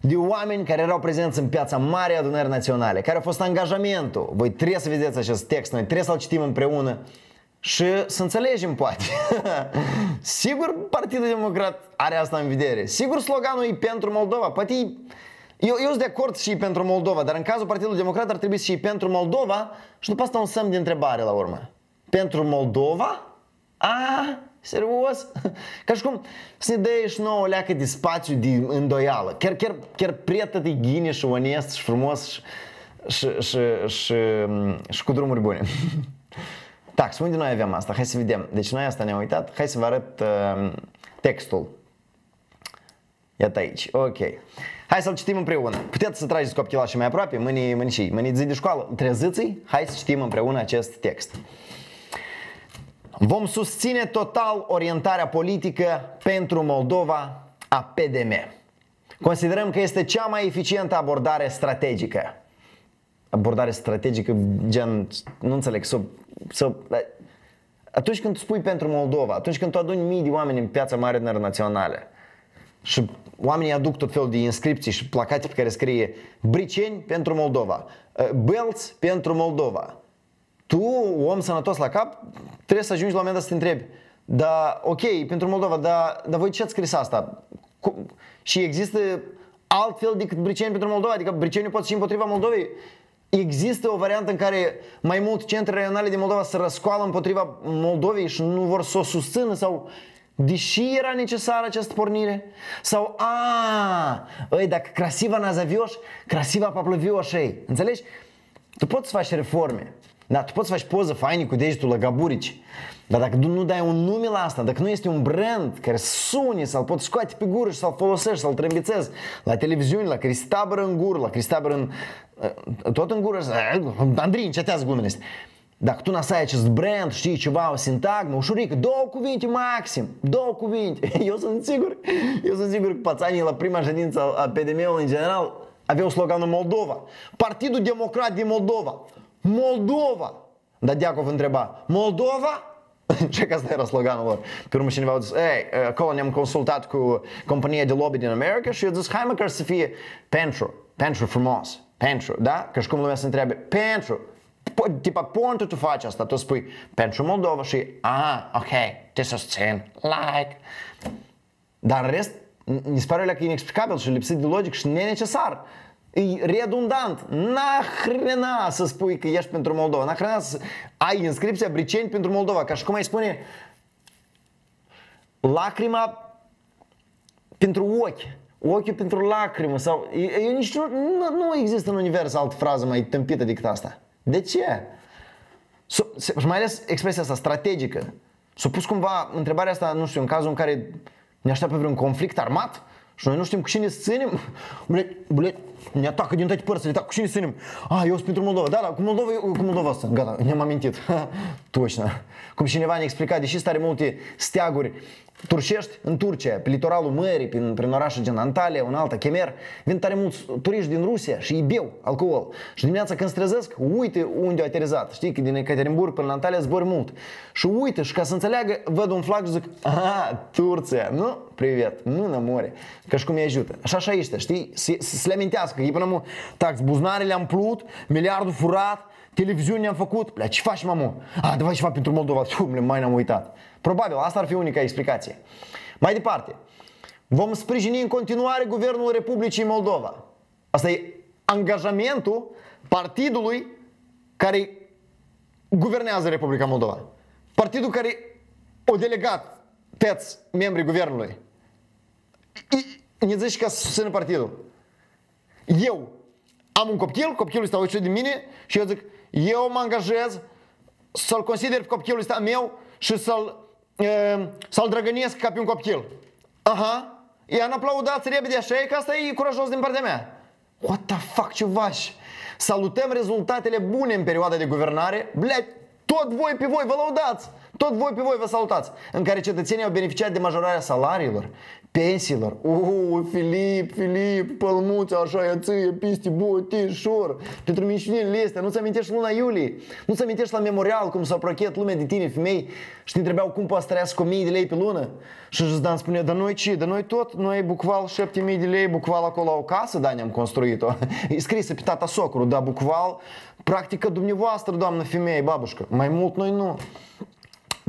[SPEAKER 1] de oameni care erau prezenți în piața mare adunării naționale Care a fost angajamentul Voi trebuie să vedeți acest text, noi trebuie să-l citim împreună și să înțelegem poate. [laughs] Sigur Partidul Democrat are asta în vedere. Sigur sloganul e pentru Moldova. Poate păi, Eu, eu sunt de acord și pentru Moldova, dar în cazul Partidului Democrat ar trebui și pentru Moldova și după asta un semn de întrebare la urmă. Pentru Moldova? A, serios? [laughs] Ca și cum să ne dai și nouă leacă de spațiu de îndoială. Chiar, chiar, chiar prietă de ghine și onest și frumos și, și, și, și, și cu drumuri bune. [laughs] Tax, unde noi avem asta? Hai să vedem. Deci noi asta ne-am uitat. Hai să vă arăt uh, textul. Iată aici. Ok. Hai să-l citim împreună. Puteți să trageți copchila și mai aproape, mâine, mâine și mâine zi de școală, treziții, hai să citim împreună acest text. Vom susține total orientarea politică pentru Moldova a PDM. Considerăm că este cea mai eficientă abordare strategică. Abordare strategică, gen, nu înțeleg, sub să... Atunci când spui pentru Moldova, atunci când tu aduni mii de oameni în piața mare internațională, și oamenii aduc tot felul de inscripții și placate pe care scrie Briceni pentru Moldova, uh, Belți pentru Moldova. Tu, om sănătos la cap, trebuie să ajungi la un moment dat să te întrebi da, ok, pentru Moldova, dar da voi ce ați scris asta? Cum? Și există altfel decât briceni pentru Moldova? Adică briceni pot și împotriva Moldovei? Există o variantă în care mai mult centre regionale din Moldova se răscoală împotriva Moldovei și nu vor să o susțină sau Deși era necesară această pornire? Sau, a, ei, dacă Crasiva n-a zavioș, Crasiva paplăvioșei. Înțelegi? Tu poți să faci reforme, da, tu poți să faci poză faină cu degetul la gaburici, dar dacă nu dai un nume la asta, dacă nu este un brand care sune să-l poți scoate pe gură și să-l folosești, să-l trâmbițezi la televiziuni, la care stabără în gură, la care în... Ă, tot în gură, ă, Andrei, încetează glumele astea. Dacă tu n-ai acest brand, știi ceva, o sintagmă, ușurică, două cuvinte maxim, două cuvinte. [laughs] Eu sunt sigur, eu sunt sigur că pațanii la prima ședință a PDM-ului în general aveau sloganul Moldova. Partidul Democrat din Moldova. Moldova. Dar diacov întreba, Moldova? [laughs] Ce kas tai yra sloganų lor. Pirmas a vadus, ei, kol am consultat cu compania de lobby din America și eu zis, hai măcar să fie pentru, pentru frumos, pentru, da? Că și cum lumea se întreabă, pentru, tipa, pentru tu faci asta, tu spui, pentru Moldova și, a, ah, ok, te susțin, like. Dar rest, mi se pare că e inexplicabil și lipsit de logic și nenecesar. necesar. E redundant. Nahrena să spui că ești pentru Moldova. Nahrena să ai inscripția Briceni pentru Moldova. Ca și cum ai spune lacrima pentru ochi. Ochiul pentru lacrimă sau... Eu nici nu, nu, nu există în univers altă frază mai tâmpită decât asta. De ce? So, se, și mai ales expresia asta strategică. S-a pus cumva întrebarea asta, nu știu, în cazul în care ne așteaptă vreun conflict armat și noi nu știm cu cine să ținem. Bule, bule, ne atacă din toate părțile, da, cu cine suntem? A, eu sunt pentru Moldova, da, da, cu Moldova, eu, cu Moldova sunt, gata, ne-am amintit, toșna. Cum cineva ne explica, deși sunt tare multe steaguri turcești în Turcia, pe litoralul mării, prin, prin orașe din Antalya, un alta, Chemer, vin tare mulți turiști din Rusia și îi beau alcool. Și dimineața când strezesc, uite unde au aterizat. Știi că din Ekaterinburg până la Antalya zbori mult. Și uite, și ca să înțeleagă, văd un flag și zic, a, Turcia, nu, privet, nu mâna more, ca și cum îi ajută. Și așa este, știi, să le muncească. Ei până mă, tax, buznarele le-am plut, miliardul furat, televiziuni am făcut. Bля, ce faci, mamă? A, dă ceva pentru Moldova. le mai n-am uitat. Probabil, asta ar fi unica explicație. Mai departe, vom sprijini în continuare Guvernul Republicii Moldova. Asta e angajamentul partidului care guvernează Republica Moldova. Partidul care o delegat tăți membrii guvernului. И не că сына partidul eu am un copil, copilul ăsta uită de mine și eu zic, eu mă angajez să-l consider pe copilul ăsta meu și să-l să-l drăgănesc ca pe un copil. Aha, i-am aplaudat repede așa, că asta e curajos din partea mea. What the fuck, ciuvași? Salutăm rezultatele bune în perioada de guvernare. Blять, tot voi pe voi vă laudați. Tot voi pe voi vă salutați, în care cetățenii au beneficiat de majorarea salariilor, pensiilor. Uuu, Filip, Filip, pălmuță, așa, ia ție, piste, bă, tișor, pentru mișinile astea, nu-ți amintești luna iulie, nu-ți amintești la memorial cum s-a prochet lumea de tine, femei, și te întrebeau cum poți să trăiască 1000 de lei pe lună. Și Juzdan spunea, dar noi ce, dar noi tot, noi bucval 7000 de lei, bucval acolo o casă, da, ne-am construit-o. [laughs] E scrisă pe tata socru, da, bucval, practică dumneavoastră, doamnă femeie, babușcă, mai mult noi nu.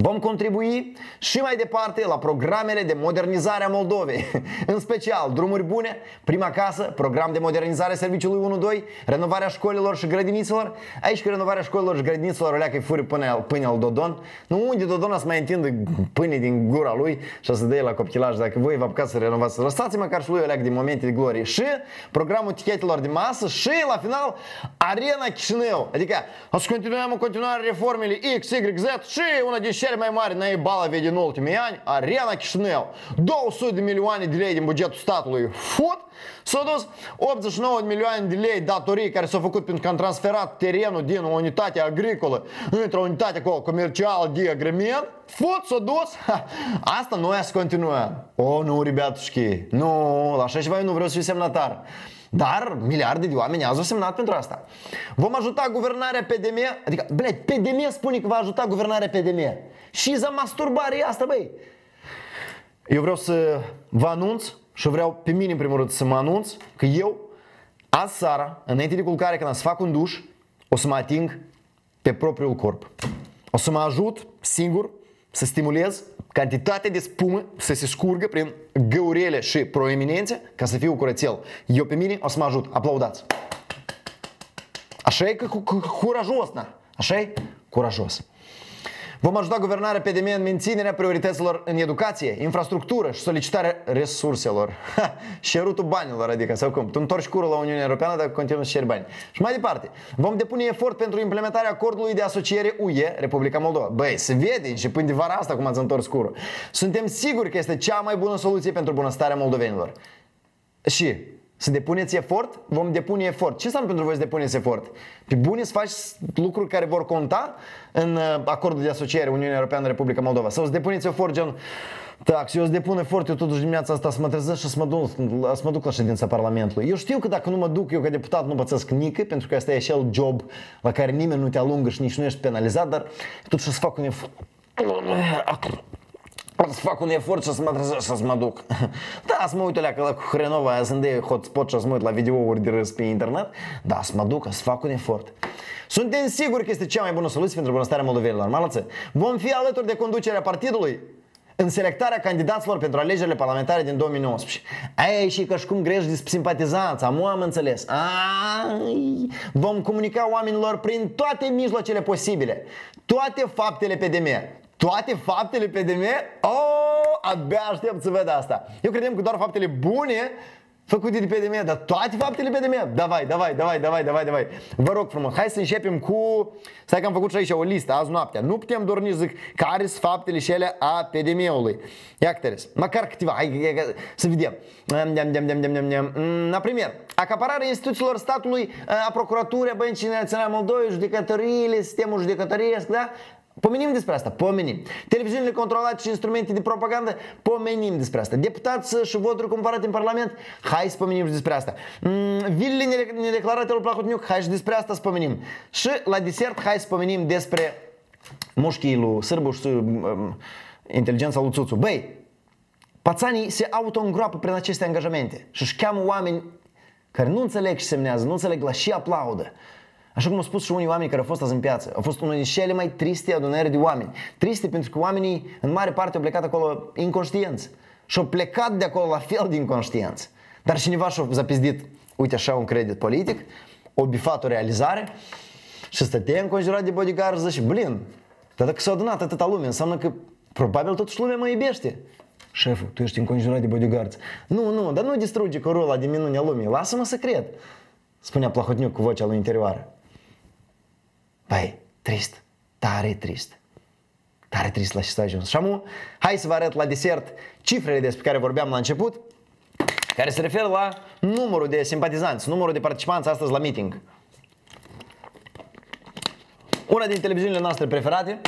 [SPEAKER 1] Vom contribui și mai departe la programele de modernizare a Moldovei, [laughs] în special drumuri bune, prima casă, program de modernizare a serviciului 1-2, renovarea școlilor și grădiniților. Aici că renovarea școlilor și grădiniților, alea că furi până, până al Dodon. Nu unde Dodon să mai întindă pâine din gura lui și să dea la copchilaj. Dacă voi vă apucați să renovați, lăsați măcar și lui alea din momente de glorie. Și programul tichetelor de masă și la final Arena Chișinău. Adică să continuăm în continuare reformele X, Y, Z și una din cele mai mari naibalave din ultimii ani, Arena Chișinău. 200 de milioane de lei din bugetul statului fut, s-a dus 89 de milioane de lei datorii care s-au făcut pentru că am transferat terenul din unitate agricolă într-o unitate comercială de agrement, fut, s-a dus, asta noi să continuăm. O, oh, nu, ребятушки, nu, la așa ceva eu nu vreau dar miliarde de oameni azi au semnat pentru asta. Vom ajuta guvernarea PDM, adică, bine, PDM spune că va ajuta guvernarea PDM. Și za masturbare asta, băi. Eu vreau să vă anunț și vreau pe mine, în primul rând, să mă anunț că eu, azi seara, înainte de culcare, când să fac un duș, o să mă ating pe propriul corp. O să mă ajut singur să stimulez cantitate de spumă să se scurgă prin găurele și proeminențe ca să fiu curățel. Eu pe mine o să mă ajut. Aplaudați! Așa e că cu, curajos, na. Așa e? Curajos. Vom ajuta guvernarea PDM în menținerea priorităților în educație, infrastructură și solicitarea resurselor. și rutul banilor, adică, sau cum, tu întorci curul la Uniunea Europeană dacă continui să ceri bani. Și mai departe, vom depune efort pentru implementarea acordului de asociere UE, Republica Moldova. Băi, se vede până de vara asta cum ați întors curul. Suntem siguri că este cea mai bună soluție pentru bunăstarea moldovenilor. Și să depuneți efort? Vom depune efort. Ce înseamnă pentru voi să depuneți efort? Pe bune să faci lucruri care vor conta în uh, acordul de asociere Uniunea Europeană-Republica Moldova. Sau să depuneți efort gen Tac, eu îți depun efort, eu totuși dimineața asta să mă trezesc și să mă, duc, să mă duc la ședința Parlamentului. Eu știu că dacă nu mă duc, eu ca deputat nu pățesc nică, pentru că asta e acel job la care nimeni nu te alungă și nici nu ești penalizat, dar totuși o să fac un efort. [clears throat] să fac un efort și să mă trezesc să mă duc. [laughs] Da, să mă uit alea că la hrenova SND hotspot și să mă uit la videouri de râs pe internet. Da, să mă duc, să fac un efort. Suntem siguri că este cea mai bună soluție pentru bunăstarea moldovenilor, malață. Vom fi alături de conducerea partidului în selectarea candidaților pentru alegerile parlamentare din 2019. Aia e și că, și cum grești de simpatizanța, am, am înțeles. Ai, vom comunica oamenilor prin toate mijloacele posibile, toate faptele PDM, toate faptele pe PDM, oh, abia aștept să văd asta. Eu credeam că doar faptele bune făcute de pe PDM, dar toate faptele pe PDM. Davai, davai, davai, davai, davai, davai. Vă rog frumos, hai să începem cu... Stai că am făcut și aici o listă, azi noaptea. Nu putem dormi, zic, care sunt faptele și ele a PDM-ului. Ia cteres, măcar câteva, hai, hai, hai să vedem. Dem, dem, dem, dem, dem, dem. La primer, acapararea instituțiilor statului a Procuraturii, Băncii Naționale Moldovei, judecătoriile, sistemul judecătoresc, da? Pomenim despre asta, pomenim. Televiziunile controlate și instrumente de propagandă, pomenim despre asta. Deputați uh, și voturi comparate în Parlament, hai să pomenim și despre asta. Mm, vilele nedeclarate lui Plahotniuc, hai și despre asta să pomenim. Și la desert, hai să pomenim despre mușchii lui Sârbu și uh, um, inteligența lui Țuțu. Băi, pațanii se auto-îngroapă prin aceste angajamente și își cheamă oameni care nu înțeleg și semnează, nu înțeleg la și aplaudă. Așa cum au spus și unii oameni care au fost azi în piață, au fost unul din cele mai triste adunări de oameni. Triste pentru că oamenii în mare parte au plecat acolo inconștienți și au plecat de acolo la fel de inconștienți. Dar cineva și-a zapizdit, uite așa, un credit politic, o bifat o realizare și stătea înconjurat de bodyguards și blin, dar dacă s-a adunat atâta lume, înseamnă că probabil totuși lumea mă iubește. Șeful, tu ești înconjurat de bodyguards. Nu, nu, dar nu distruge corul de minunea lumii, lasă-mă să cred, spunea Plahotniuc cu vocea lui interioară. Păi, trist, tare trist. Tare trist la ce s-a ajuns. Și amu, hai să vă arăt la desert cifrele despre care vorbeam la început, care se referă la numărul de simpatizanți, numărul de participanți astăzi la meeting. Una din televiziunile noastre preferate,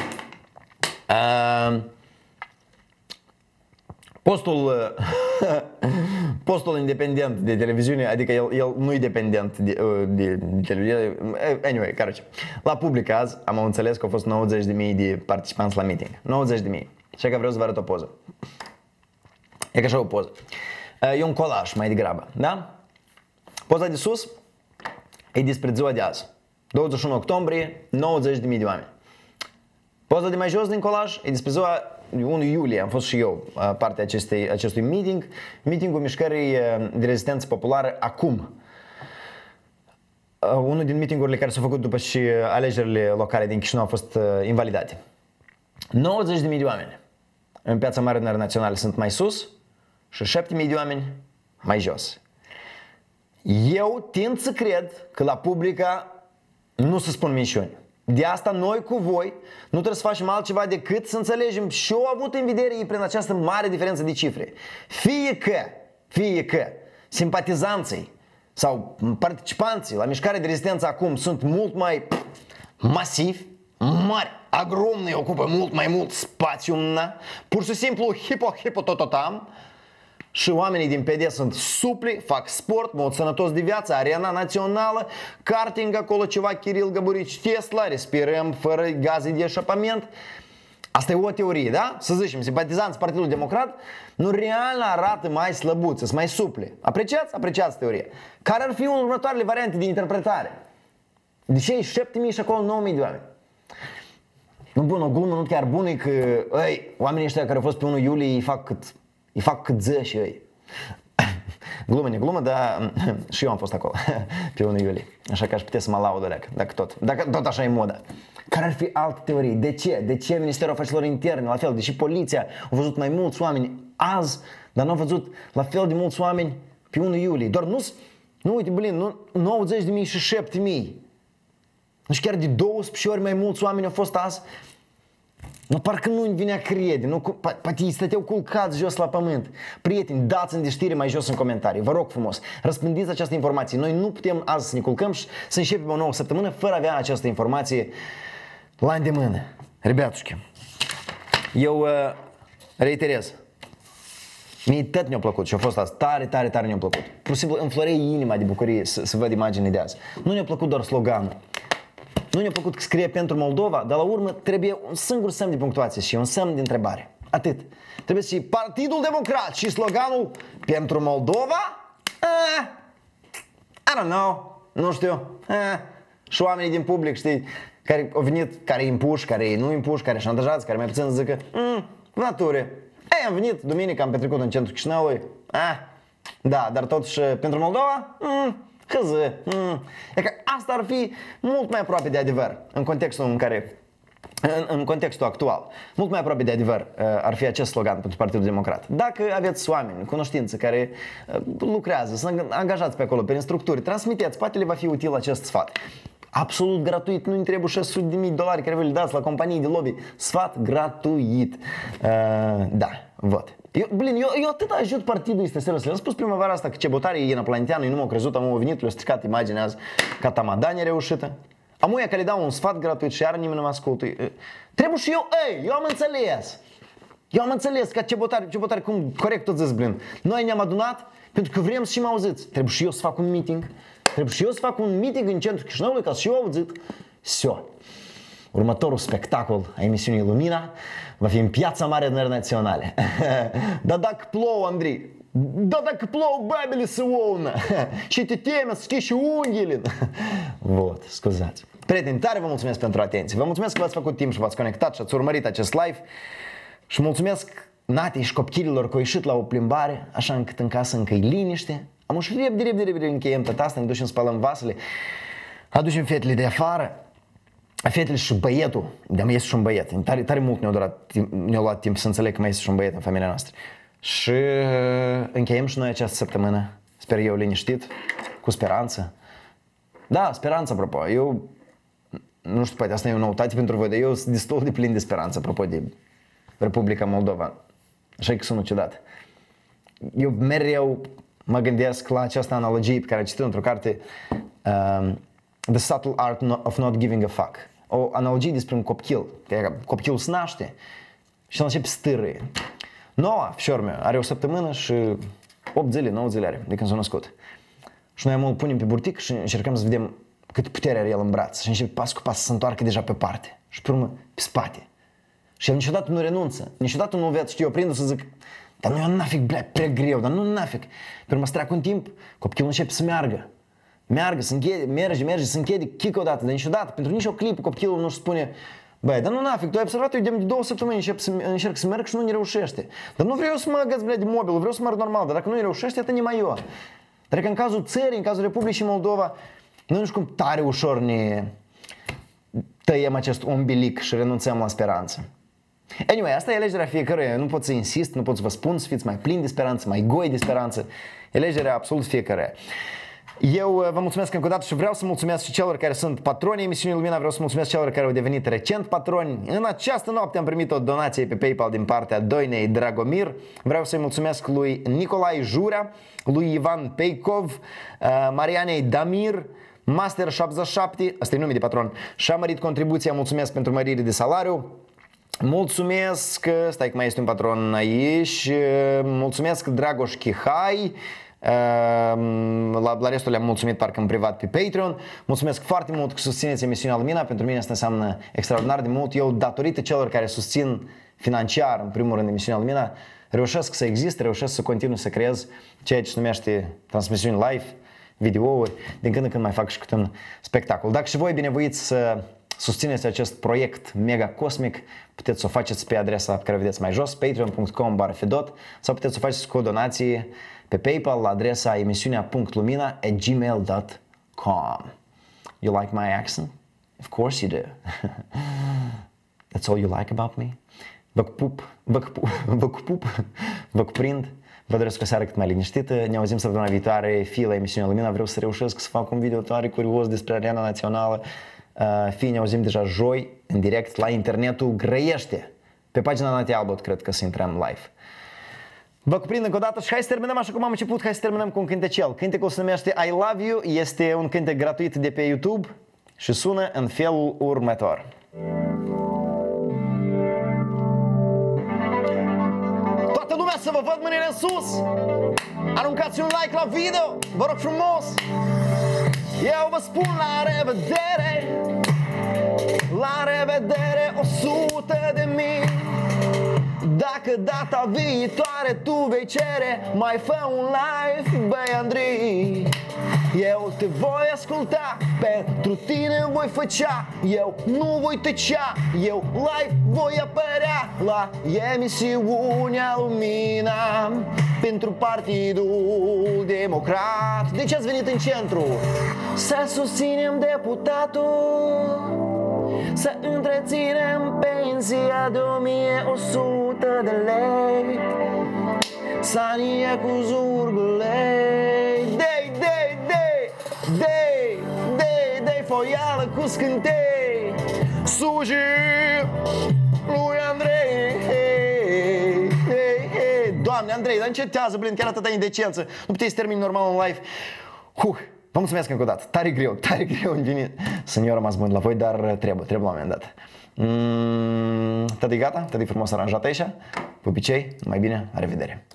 [SPEAKER 1] uh, postul uh, [laughs] postul independent de televiziune, adică el, el nu e dependent de, de, uh, de televiziune. Uh, uh, anyway, corect. La public azi am înțeles că au fost 90.000 de participanți la meeting. 90.000. Și că vreau să vă arăt o poză. E ca așa o poză. E un colaj mai degrabă, da? Poza de sus e despre ziua de azi. 21 octombrie, 90.000 de oameni. Poza de mai jos din colaj e despre ziua 1 iulie am fost și eu uh, parte acestei, acestui meeting, meetingul mișcării uh, de rezistență populară acum. Uh, unul din meetingurile care s-au făcut după și alegerile locale din Chișinău au fost invalidate. 90.000 de oameni în piața mare națională sunt mai sus și 7.000 de oameni mai jos. Eu tind să cred că la publica nu se spun minciuni. De asta noi cu voi nu trebuie să facem altceva decât să înțelegem și au avut în vedere ei prin această mare diferență de cifre. Fie că, fie că simpatizanții sau participanții la mișcarea de rezistență acum sunt mult mai masivi, mari, огромные, ocupă mult mai mult spațiu, pur și simplu hipo-hipo-tototam, și oamenii din PD sunt supli, fac sport, mod sănătos de viață, arena națională, karting acolo ceva, Kiril Găburici, Tesla, respirăm fără gaze de eșapament. Asta e o teorie, da? Să zicem, simpatizanți Partidul Democrat nu real arată mai slăbuți, sunt mai suple. Apreciați? Apreciați teoria. Care ar fi următoarele variante de interpretare? De ce e 7.000 și acolo 9.000 de oameni? Nu bun, o glumă nu chiar bună e că ei, oamenii ăștia care au fost pe 1 iulie îi fac cât îi fac cât ză și ei. [coughs] Glumă, ne glumă, dar [coughs] și eu am fost acolo [laughs] pe 1 iulie. Așa că aș putea să mă laud dacă, dacă tot. Dacă tot așa e moda. Care ar fi alte teorii? De ce? De ce Ministerul Afacerilor Interne, la fel, deși poliția a văzut mai mulți oameni azi, dar nu au văzut la fel de mulți oameni pe 1 iulie. Doar nu nu uite, blin, nu, 90.000 și 7.000. Deci chiar de 12 ori mai mulți oameni au fost azi nu parcă nu-mi a crede, nu, poate stăteau culcați jos la pământ. Prieteni, dați-mi de știri mai jos în comentarii, vă rog frumos, răspândiți această informație. Noi nu putem azi să ne culcăm și să începem o nouă săptămână fără a avea această informație la îndemână. Rebeatușchi, eu uh, reiterez, mie tot mi-a plăcut și a fost asta, tare, tare, tare mi-a plăcut. Pur și simplu înflorei inima de bucurie să, să văd imaginea de azi. Nu mi a plăcut doar sloganul, nu ne-a plăcut că scrie pentru Moldova, dar la urmă trebuie un singur semn de punctuație și un semn de întrebare. Atât. Trebuie să Partidul Democrat și sloganul pentru Moldova? Eh, I don't know. Nu știu. Ah. Și oamenii din public, știi, care au venit, care impuși, care nu impuși, care șantajați, care mai puțin să zică, mm, nature. Ei, am venit duminică, am petrecut în centrul Chișinăului. Eh, da, dar totuși pentru Moldova? Mm, căză. Mm. E că asta ar fi mult mai aproape de adevăr în contextul în care în, în contextul actual, mult mai aproape de adevăr uh, ar fi acest slogan pentru Partidul Democrat. Dacă aveți oameni, cunoștință, care uh, lucrează, sunt angajați pe acolo, pe structuri, transmiteți, poate le va fi util acest sfat absolut gratuit, nu-i trebuie 600 de mii dolari care vă le dați la companii de lobby, sfat gratuit. Uh, da, vot. Eu, blin, eu, eu atât ajut partidul este serios. Le-am spus primăvara asta că ce botare e înapolanteană, nu m-au crezut, am venit, le-au stricat imaginea azi, ca tamadani reușită. uia care le dau un sfat gratuit și iar nimeni nu mă ascultă. Trebuie și eu, ei, eu am înțeles. Eu am înțeles că ce ce botare, cum corect tot zis, blin. Noi ne-am adunat pentru că vrem și mă auziți. Trebuie și eu să fac un meeting. Trebuie și eu să fac un meeting în centrul Chișinăului ca să și eu auzit. Все. Următorul spectacol a emisiunii Lumina va fi în piața mare internaționale. [laughs] Dar dacă plouă, Andrei, da dacă plouă, babele se ouă. [laughs] și te teme să și unghiile. [laughs] Vot, scuzați. Prieteni, tare vă mulțumesc pentru atenție. Vă mulțumesc că v-ați făcut timp și v-ați conectat și ați urmărit acest live. Și mulțumesc Natei și copchililor că au ieșit la o plimbare, așa încât în casă încă e liniște. Am ușit repede, repede, repede, încheiem pe asta, ne ducem, spălăm vasele, aducem fetele de afară Fetele și băietul, de mai este și un băiet, tare, tare mult ne-a, ne-a luat timp să înțeleg că mai este și un băiet în familia noastră. Și încheiem și noi această săptămână, sper eu liniștit, cu speranță. Da, speranță, apropo, eu nu știu, poate asta e o noutate pentru voi, dar eu sunt destul de plin de speranță, apropo de Republica Moldova. Așa că sunt ucidat. Eu mereu mă gândesc la această analogie pe care a citit într-o carte um, The Subtle Art of Not Giving a Fuck o analogie despre un copil, care copilul se naște și el începe să stârâie. Noua fiormea are o săptămână și 8 zile, 9 zile are de când s-a născut. Și noi îl punem pe burtic și încercăm să vedem cât putere are el în braț și începe pas cu pas să se întoarcă deja pe parte și pe urmă pe spate. Și el niciodată nu renunță, niciodată nu vrea, știu, eu prind să zic, dar nu e nafic, bля, prea greu, dar nu nafic. Pe urmă, treacă un timp, copilul începe să meargă. Meargă, se închide, merge, merge, se închide chică odată, dar niciodată, pentru nici o clipă copilul nu-și spune Băi, dar nu nafic, tu ai observat, eu de două săptămâni încep să, încerc să merg și nu ne reușește. Dar nu vreau să mă agăț, de mobil, vreau să merg normal, dar dacă nu ne reușește, atât nimai eu. Dar că în cazul țării, în cazul Republicii Moldova, nu știu cum tare ușor ne tăiem acest umbilic și renunțăm la speranță. Anyway, asta e alegerea fiecăruia. Nu pot să insist, nu pot să vă spun să fiți mai plini de speranță, mai goi de speranță. E alegerea absolut fiecăruia. Eu uh, vă mulțumesc încă o dată și vreau să mulțumesc și celor care sunt patroni emisiunii Lumina, vreau să mulțumesc celor care au devenit recent patroni. În această noapte am primit o donație pe PayPal din partea Doinei Dragomir. Vreau să-i mulțumesc lui Nicolae Jura, lui Ivan Peikov, uh, Marianei Damir, Master77, asta e nume de patron, și-a mărit contribuția, mulțumesc pentru mărire de salariu. Mulțumesc, stai că mai este un patron aici, uh, mulțumesc Dragoș Chihai, Ehm, la, la restul le-am mulțumit parcă în privat pe Patreon. Mulțumesc foarte mult că susțineți emisiunea Lumina. Pentru mine asta înseamnă extraordinar de mult. Eu, datorită celor care susțin financiar, în primul rând, emisiunea Lumina, reușesc să exist, reușesc să continui să creez ceea ce se numește transmisiuni live, videouri, din când în când mai fac și câte un spectacol. Dacă și voi binevoiți să susțineți acest proiect mega cosmic, puteți să o faceți pe adresa pe care o vedeți mai jos, patreon.com sau puteți să o faceți cu o donație pe PayPal la adresa emisiunea.lumina at gmail.com. You like my accent? Of course you do. [laughs] That's all you like about me? Vă pup, vă pup, [laughs] vă pup, vă cuprind, Vă doresc o seară cât mai liniștită. Ne auzim săptămâna viitoare. Fii la emisiunea Lumina. Vreau să reușesc să fac un video tare curios despre Arena Națională. Uh, Fii, ne auzim deja joi, în direct, la internetul Grăiește. Pe pagina Nati Albot cred că să intrăm live. Vă cuprind încă o dată și hai să terminăm așa cum am început, hai să terminăm cu un cântecel. Cântecul se numește I Love You, este un cântec gratuit de pe YouTube și sună în felul următor. Toată lumea să vă văd mâinile în sus! Aruncați un like la video, vă rog frumos! Eu vă spun la revedere! La revedere o sută de mii! Dacă data viitoare tu vei cere Mai fă un live, băi Andrei eu te voi asculta, pentru tine voi făcea Eu nu voi tăcea, eu live voi apărea La emisiunea Lumina Pentru Partidul Democrat De ce ați venit în centru? Să susținem deputatul să întreținem pensia de 1100 de lei Sanie cu zurgule Dei, dei, dei, dei, dei, dei Foială cu scântei Suji lui Andrei Doamne, Andrei, dar încetează, blind, chiar atâta indecență Nu puteți să termini normal în live Huh, Vă mulțumesc încă o dată. Tare greu, [laughs] tare greu îmi vine să nu rămas bun la voi, dar trebuie, trebuie la un moment dat. Mm, tati gata, tati frumos aranjat aici. pupicei, mai bine, la revedere!